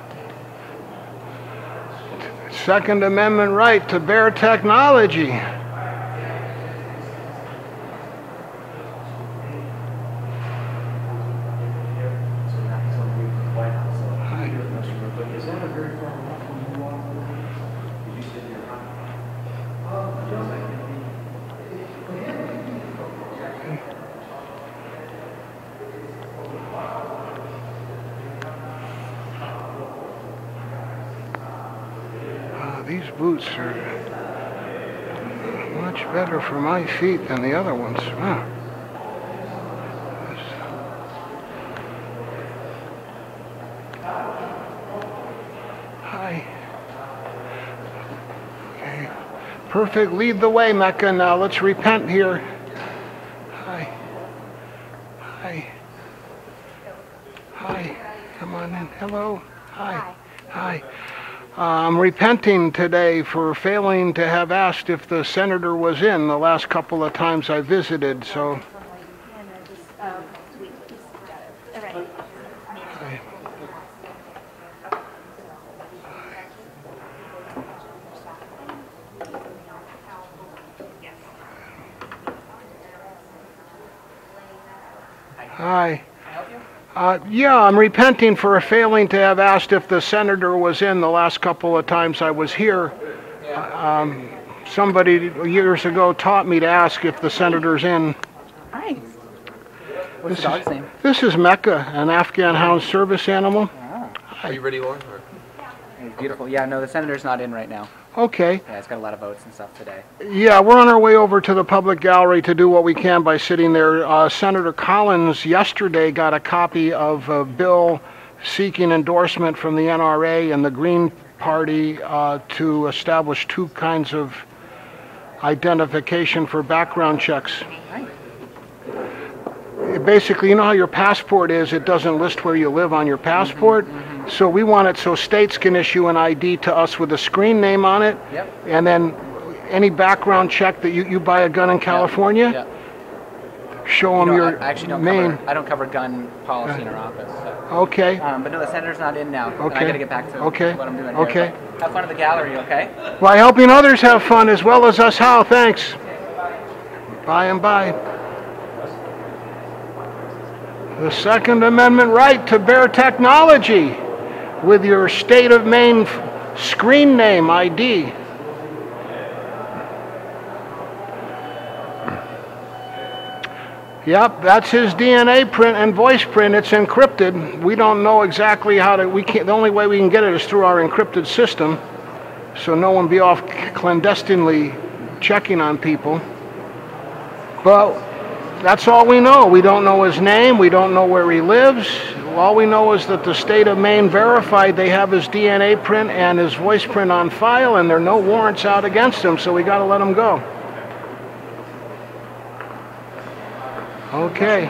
Second Amendment right to bear technology. Ah, these boots are much better for my feet than the other ones. Hi. Okay. Perfect. Lead the way, Mecca. Now let's repent here. Hi. Hi. Hi. Come on in. Hello. Hi. Hi. Uh, I'm repenting today for failing to have asked if the senator was in the last couple of times I visited, so Oh, sweet. Got it. All right. I, Hi. Uh, yeah, I'm repenting for failing to have asked if the senator was in the last couple of times I was here. Um, somebody years ago taught me to ask if the senator's in. Hi. What's the dog's name? This is Mecca, an Afghan hound service animal. Are you ready, Lauren? or- Beautiful. Yeah, no, the senator's not in right now. Okay. Yeah, he's got a lot of votes and stuff today. Yeah, we're on our way over to the public gallery to do what we can by sitting there. Uh, Senator Collins yesterday got a copy of a bill seeking endorsement from the NRA and the Green Party uh, to establish two kinds of identification for background checks. Basically, you know how your passport is, it doesn't list where you live on your passport. So we want it so states can issue an ID to us with a screen name on it. Yep. And then any background check that you, you buy a gun in California, Yeah. show You them know, your I I actually don't name. cover, I don't cover gun policy in our office, so. Okay. Um, but no, the senator's not in now. and I Okay. gotta get back to Okay. what I'm doing here. Okay. Have fun at the gallery, okay? By helping others have fun as well as us how, thanks. By and by. The Second Amendment right to bear technology with your state of Maine screen name ID. Yep, that's his DNA print and voice print. It's encrypted. We don't know exactly how to, we can't, the only way we can get it is through our encrypted system so no one be off clandestinely checking on people. But that's all we know. We don't know his name. We don't know where he lives. All we know is that the state of Maine verified they have his DNA print and his voice print on file, and there are no warrants out against him, so we got to let him go. Okay.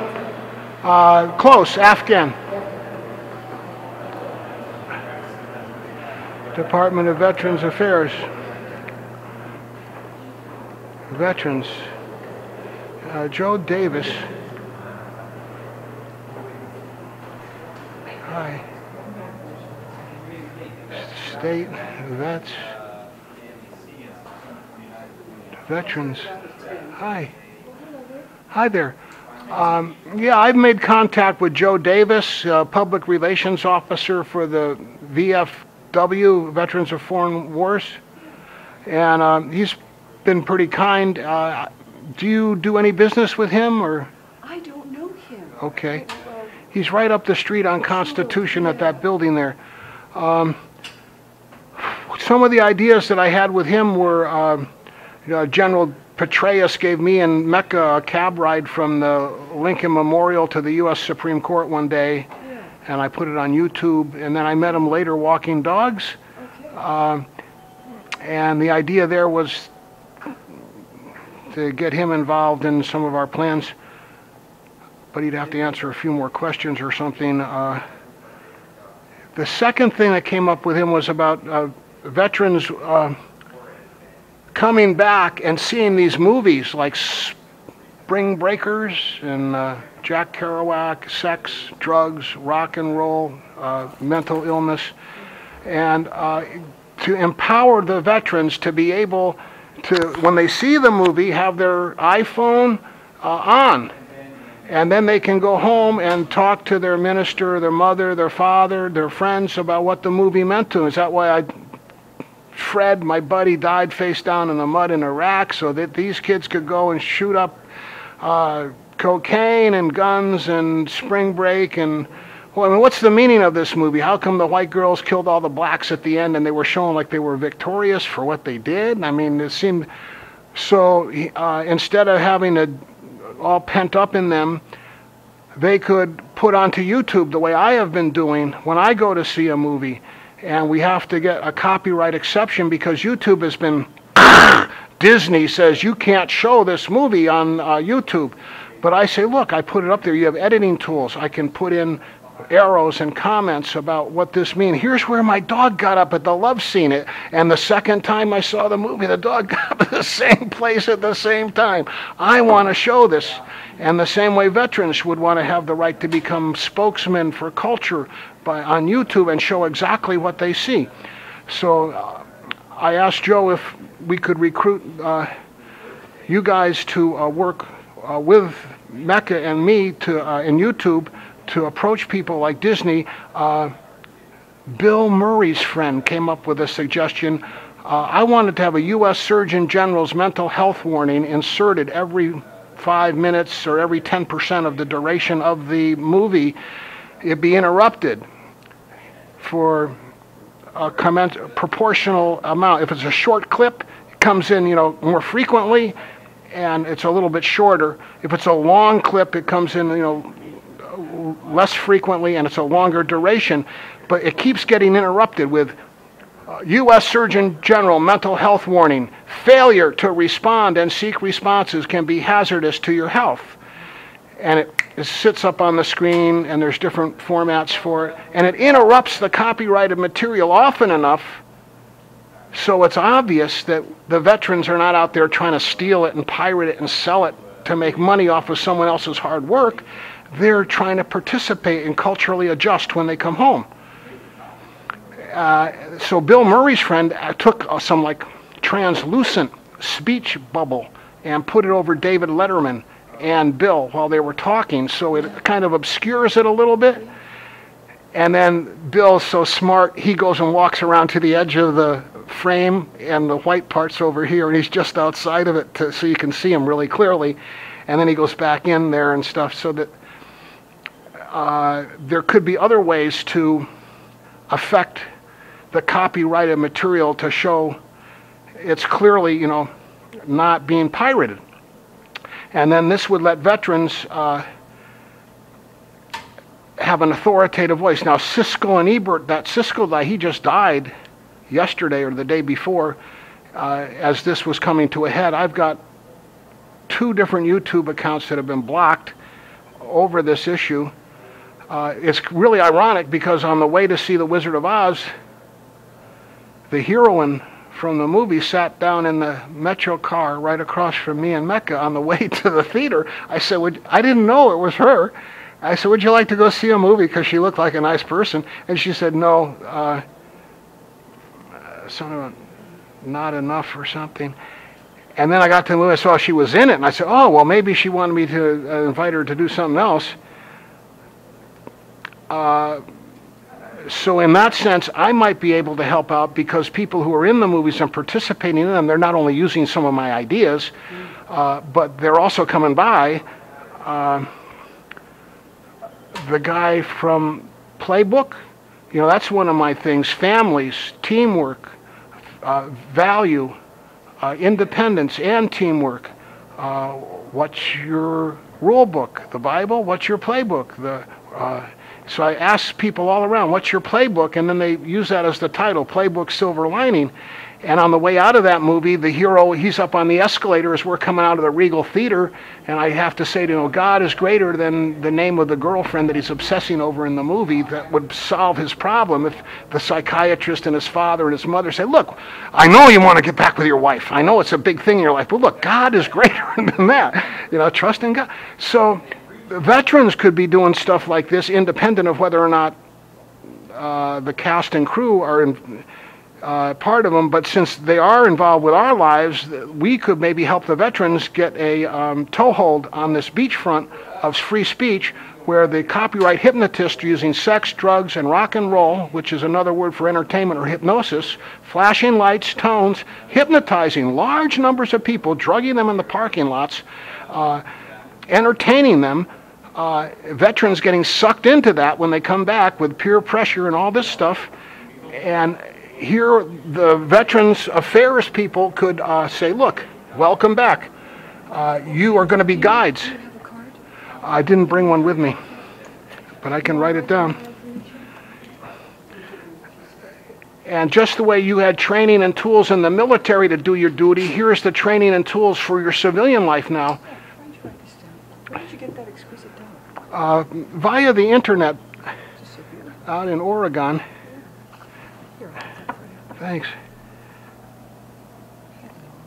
Uh, close, Afghan. Department of Veterans Affairs. Veterans. Uh, Joe Davis. Hi. State Vets. Veterans. Hi. Hi there. Um, yeah, I've made contact with Joe Davis, uh, Public Relations Officer for the VFW, Veterans of Foreign Wars, and um, he's been pretty kind. Uh, do you do any business with him, or? I don't know him. Okay. He's right up the street on Constitution at that building there. Um, some of the ideas that I had with him were um, you know, General Petraeus gave me and Mecca a cab ride from the Lincoln Memorial to the U.S. Supreme Court one day, and I put it on YouTube. And then I met him later walking dogs. Um, and the idea there was to get him involved in some of our plans but he'd have to answer a few more questions or something. Uh, the second thing that came up with him was about uh, veterans uh, coming back and seeing these movies like Spring Breakers and uh, Jack Kerouac, sex, drugs, rock and roll, uh, mental illness, and uh, to empower the veterans to be able to, when they see the movie, have their iPhone on and then they can go home and talk to their minister, their mother, their father, their friends about what the movie meant to them. Is that why I, Fred, my buddy, died face down in the mud in Iraq so that these kids could go and shoot up uh, cocaine and guns and spring break and well, I mean, what's the meaning of this movie? How come the white girls killed all the blacks at the end and they were shown like they were victorious for what they did? I mean, it seemed so. Uh, instead of having a all pent up in them, they could put onto YouTube the way I have been doing when I go to see a movie. And we have to get a copyright exception because YouTube has been. Disney says you can't show this movie on uh, YouTube. But I say, look, I put it up there. You have editing tools. I can put in arrows and comments about what this means. Here's where my dog got up at the love scene. It, and the second time I saw the movie, the dog got up at the same place at the same time. I want to show this. And the same way veterans would want to have the right to become spokesmen for culture by, on YouTube and show exactly what they see. So uh, I asked Joe if we could recruit uh, you guys to uh, work uh, with Mecca and me to, uh, in YouTube to approach people like Disney. Uh, Bill Murray's friend came up with a suggestion. Uh, I wanted to have a U.S. Surgeon General's mental health warning inserted every five minutes or every 10% of the duration of the movie. It be interrupted for a comment, proportional amount. If it's a short clip, it comes in, you know, more frequently, and it's a little bit shorter. If it's a long clip, it comes in, you know, less frequently, and it's a longer duration. But it keeps getting interrupted with uh, U.S. Surgeon General mental health warning: failure to respond and seek responses can be hazardous to your health. And it, it sits up on the screen, and there's different formats for it, and it interrupts the copyrighted material often enough so it's obvious that the veterans are not out there trying to steal it and pirate it and sell it to make money off of someone else's hard work. They're trying to participate and culturally adjust when they come home. Uh, so Bill Murray's friend uh, took uh, some like translucent speech bubble and put it over David Letterman and Bill while they were talking, so it kind of obscures it a little bit. And then Bill's so smart, he goes and walks around to the edge of the frame, and the white part's over here, and he's just outside of it to, so you can see him really clearly. And then he goes back in there and stuff, so that uh, there could be other ways to affect the copyrighted material to show it's clearly, you know, not being pirated. And then this would let veterans uh, have an authoritative voice. Now, Siskel and Ebert, that Siskel guy, he just died yesterday or the day before. Uh, as this was coming to a head, I've got two different YouTube accounts that have been blocked over this issue. Uh, it's really ironic because on the way to see The Wizard of Oz, the heroine from the movie sat down in the metro car right across from me and Mecca on the way to the theater. I said, Would, I didn't know it was her. I said, Would you like to go see a movie? Because she looked like a nice person. And she said, No, uh, sort of not enough or something. And then I got to the movie, I saw she was in it, and I said, Oh, well, maybe she wanted me to uh, invite her to do something else. Uh, so in that sense, I might be able to help out because people who are in the movies and participating in them, they're not only using some of my ideas, uh, but they're also coming by. Uh, the guy from Playbook, you know, that's one of my things. Families, teamwork, uh, value, uh, independence, and teamwork. Uh, what's your rule book? The Bible? What's your playbook? The so I ask people all around, what's your playbook? And then they use that as the title, Playbook Silver Lining. And on the way out of that movie, the hero, he's up on the escalator as we're coming out of the Regal Theater. And I have to say to him, oh, God is greater than the name of the girlfriend that he's obsessing over in the movie that would solve his problem if the psychiatrist and his father and his mother say, Look, I know you want to get back with your wife. I know it's a big thing in your life, but look, God is greater than that. You know, trust in God. So veterans could be doing stuff like this independent of whether or not uh, the cast and crew are in, uh, part of them. But since they are involved with our lives, we could maybe help the veterans get a um, toehold on this beachfront of free speech where the copyright hypnotists are using sex, drugs, and rock and roll, which is another word for entertainment or hypnosis, flashing lights, tones, hypnotizing large numbers of people, drugging them in the parking lots, uh, entertaining them, uh, veterans getting sucked into that when they come back with peer pressure and all this stuff. And here, the Veterans Affairs people could uh, say, look, welcome back. Uh, you are going to be guides. I didn't bring one with me, but I can write it down. And just the way you had training and tools in the military to do your duty, here's the training and tools for your civilian life now. Where did you get that dog? Uh, via the internet out in Oregon. Thanks.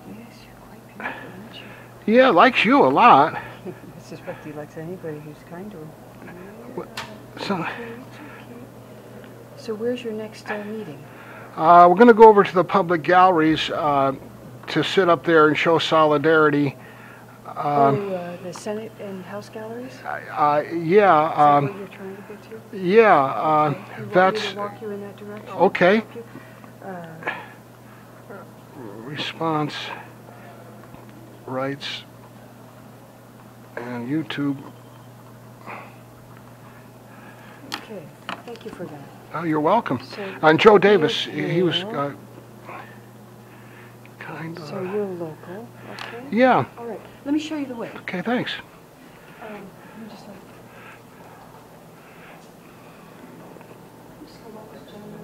Yes, you're quite beautiful, aren't you? Yeah, likes you a lot. I suspect he likes anybody who's kind to him. So, So where's your next uh, meeting? uh, we're going to go over to the public galleries uh, to sit up there and show solidarity. Um, oh, uh, the Senate and House galleries? Is Uh, yeah, that um, what you're trying to get to? yeah, uh, You that's, walk you in that direction? okay. Uh, response rights and YouTube. Okay, thank you for that. Oh, you're welcome. So And Joe Davis, you're- he was, uh, kind So of, you're local, okay? yeah, All right, let me show you the way. okay, thanks. Um, just, like- Just come up with gentlemen.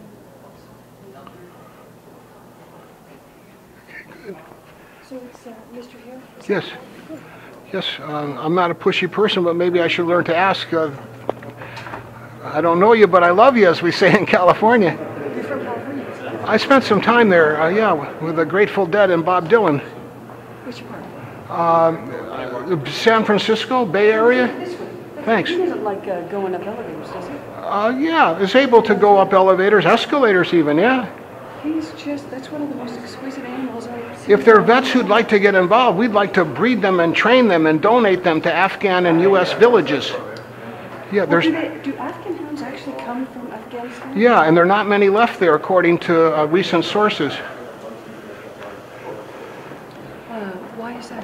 So it's, uh, Mr. Is Yes. Good. Yes, um, I'm not a pushy person, but maybe I should learn to ask. uh, I don't know you, but I love you, as we say in California. You're from California? I spent some time there, uh, yeah, with the Grateful Dead and Bob Dylan. Which part? Uh, San Francisco, Bay Area? Thanks. He doesn't like uh, going up elevators, does he? Uh, yeah, is able to go up elevators, escalators even, yeah. He's just, that's one of the most exquisite animals I've ever seen. If there are vets who'd like to get involved, we'd like to breed them and train them and donate them to Afghan and U.S. villages. Yeah, Well, there's, do, they, do Afghan hounds actually come from Afghanistan? yeah, and there are not many left there, according to uh, recent sources. Uh, why is that?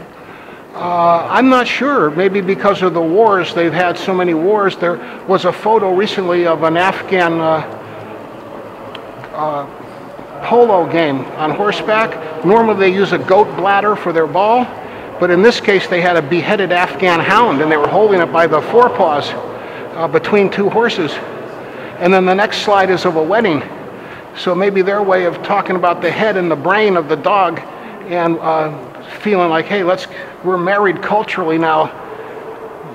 Uh, I'm not sure. Maybe because of the wars. They've had so many wars. There was a photo recently of an Afghan uh, uh, polo game on horseback. Normally they use a goat bladder for their ball, but in this case they had a beheaded Afghan hound and they were holding it by the forepaws uh, between two horses. And then the next slide is of a wedding. So maybe their way of talking about the head and the brain of the dog and uh, feeling like, hey, let's, we're married culturally now.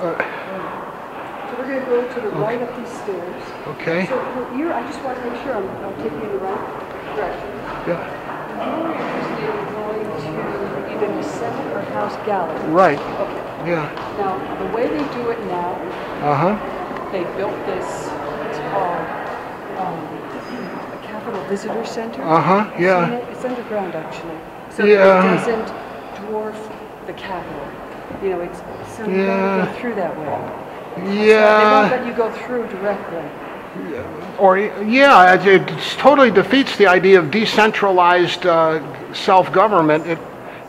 So we're gonna go to the right up these stairs. Okay? So you're, I just want to make sure I'm, I'm taking you in the right direction. Yeah. You're interested in going to either the Senate or House gallery. Right. Okay. Yeah. Now, the way they do it now, Uh huh. they built this, it's called, um, a Capitol Visitor Center. Uh-huh, yeah. it? It's underground, actually. So Yeah. it doesn't dwarf the Capitol. You know, it's, so you Yeah. gotta go through that way. Yeah, They won't let you go through directly. Yeah. Or, yeah, it, it totally defeats the idea of decentralized uh, self-government. It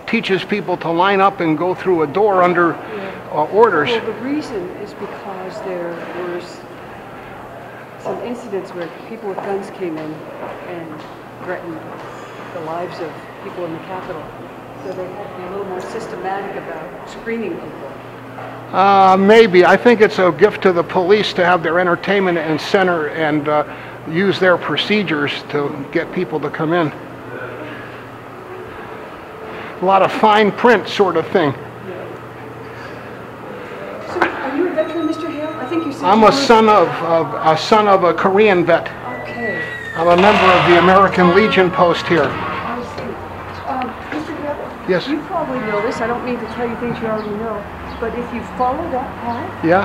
teaches people to line up and go through a door under uh, orders. Well, the reason is because there were some incidents where people with guns came in and threatened the lives of people in the Capitol. So they to be a little more systematic about screening people. Uh, maybe. I think it's a gift to the police to have their entertainment and center and uh, use their procedures to get people to come in. A lot of fine print sort of thing. So are you a veteran, Mr. Hale? I think you said I'm a son of, of a son of a Korean vet. Okay. I'm a member of the American Legion post here. I see. Um, Mr. Hale? Yes. You probably know this. I don't mean to tell you things you already know. But if you follow that path, Yeah.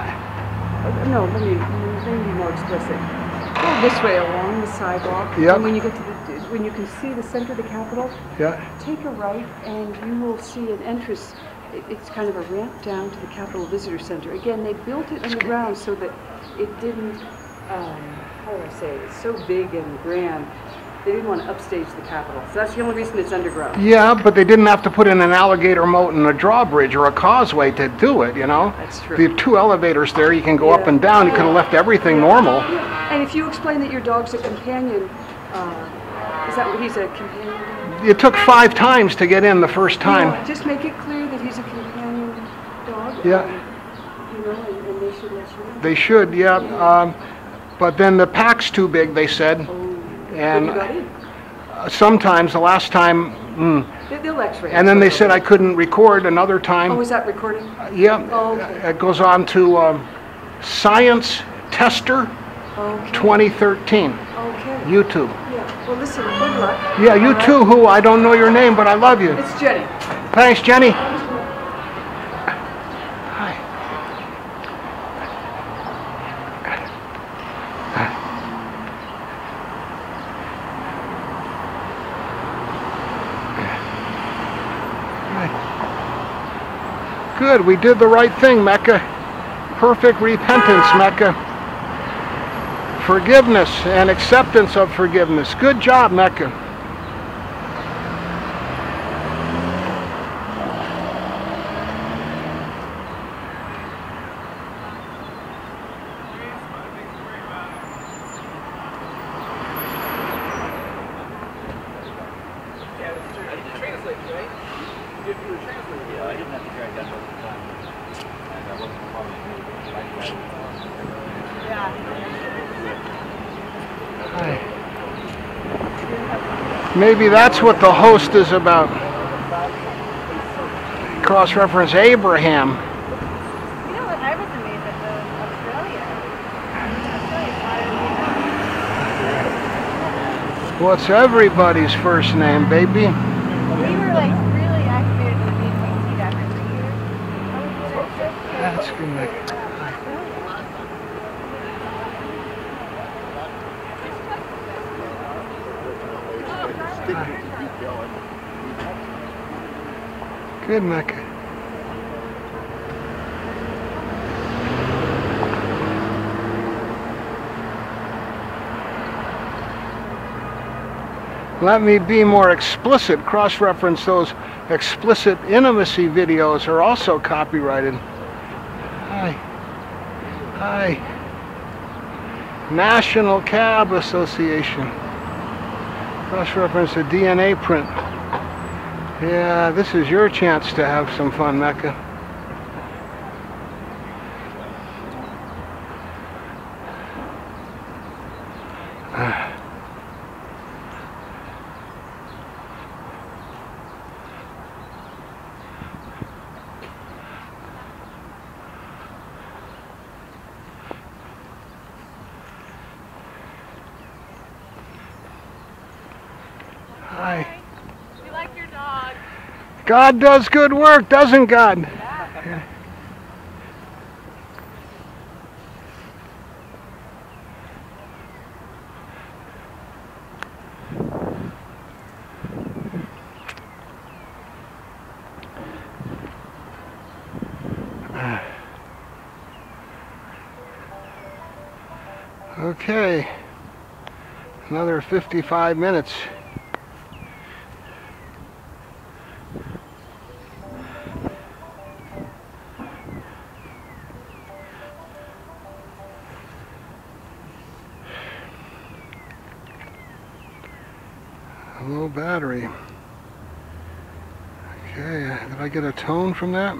Uh, No, let me, let me be more explicit. Go this way along the sidewalk. Yep. And when you get to the, when you can see the center of the Capitol, Yeah. take a right and you will see an entrance. It's kind of a ramp down to the Capitol Visitor Center. Again, they built it underground so that it didn't, um, how do I say it? It's so big and grand. They didn't want to upstage the Capitol. So that's the only reason it's underground. Yeah, but they didn't have to put in an alligator moat and a drawbridge or a causeway to do it, you know? That's true. The two elevators there, you can go up and down. You could have left everything normal. And if you explain that your dog's a companion, uh, is that what he's a companion? It took five times to get in the first Yeah, time. Just make it clear that he's a companion dog. Yeah. um, You know, and, and they should let you know. They should, yeah. Um, but then the pack's too big, they said. But And you got in. uh, sometimes, the last time, mm, They- They'll x-ray. and then they said I couldn't record another time. Oh, is that recording? Yeah, Oh, okay. it goes on to um, Science Tester Okay. 2013, Okay. YouTube. Yeah, well, listen, good luck. Yeah, you too, who, I don't know your name, but I love you. It's Jenny. Thanks, Jenny. Good, we did the right thing, Mecca. Perfect repentance, Mecca. Forgiveness and acceptance of forgiveness. Good job, Mecca. Yeah, I didn't have to drag that over the time. And I wasn't following the right way. Maybe that's what the host is about. Cross-reference Abraham. You know what? I was amazed at the Australia. Australia What's everybody's first name, baby? We were like really activated in the meeting we see that for three years. That's good, Mecca. Good, Mecca. Let me be more explicit. Cross-reference those explicit intimacy videos are also copyrighted. Hi. Hi. National Cab Association. Cross-reference a DNA print. Yeah, this is your chance to have some fun, Mecca. God does good work, doesn't God? Okay, another 55 minutes. From that?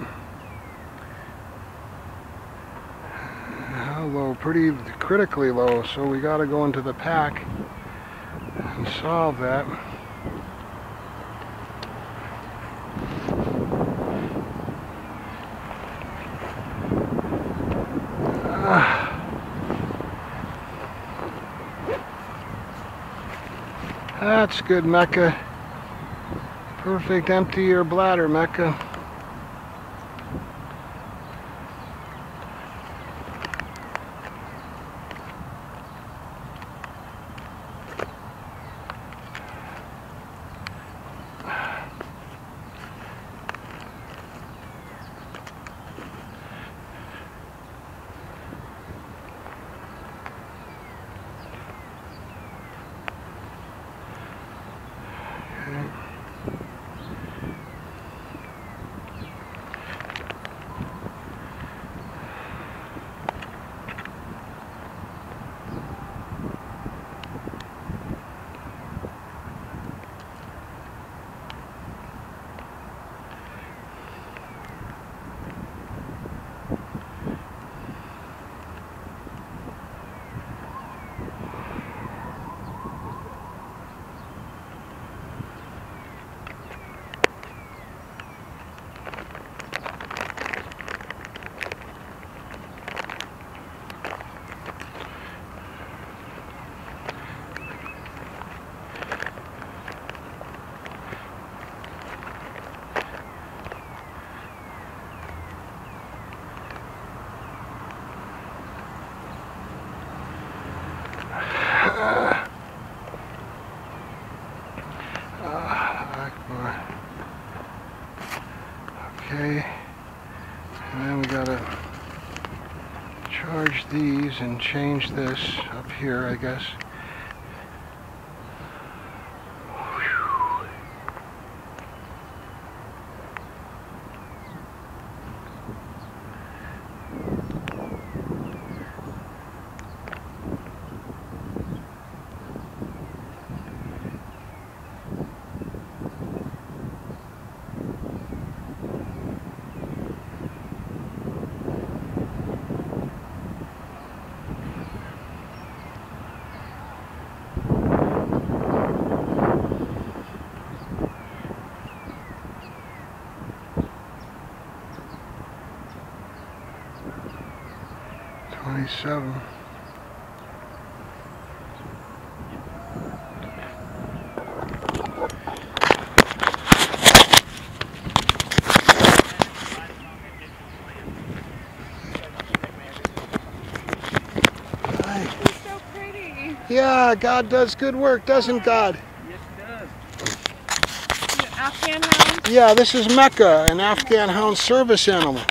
How low? Pretty critically low, so we got to go into the pack and solve that. Ah. That's good, Mecca. Perfect empty your bladder, Mecca. These and change this up here, I guess. Twenty-seven. so pretty. Yeah, God does good work, doesn't God? Yes, he does. Afghan hound. Yeah, this is Mecca, an Afghan hound service animal.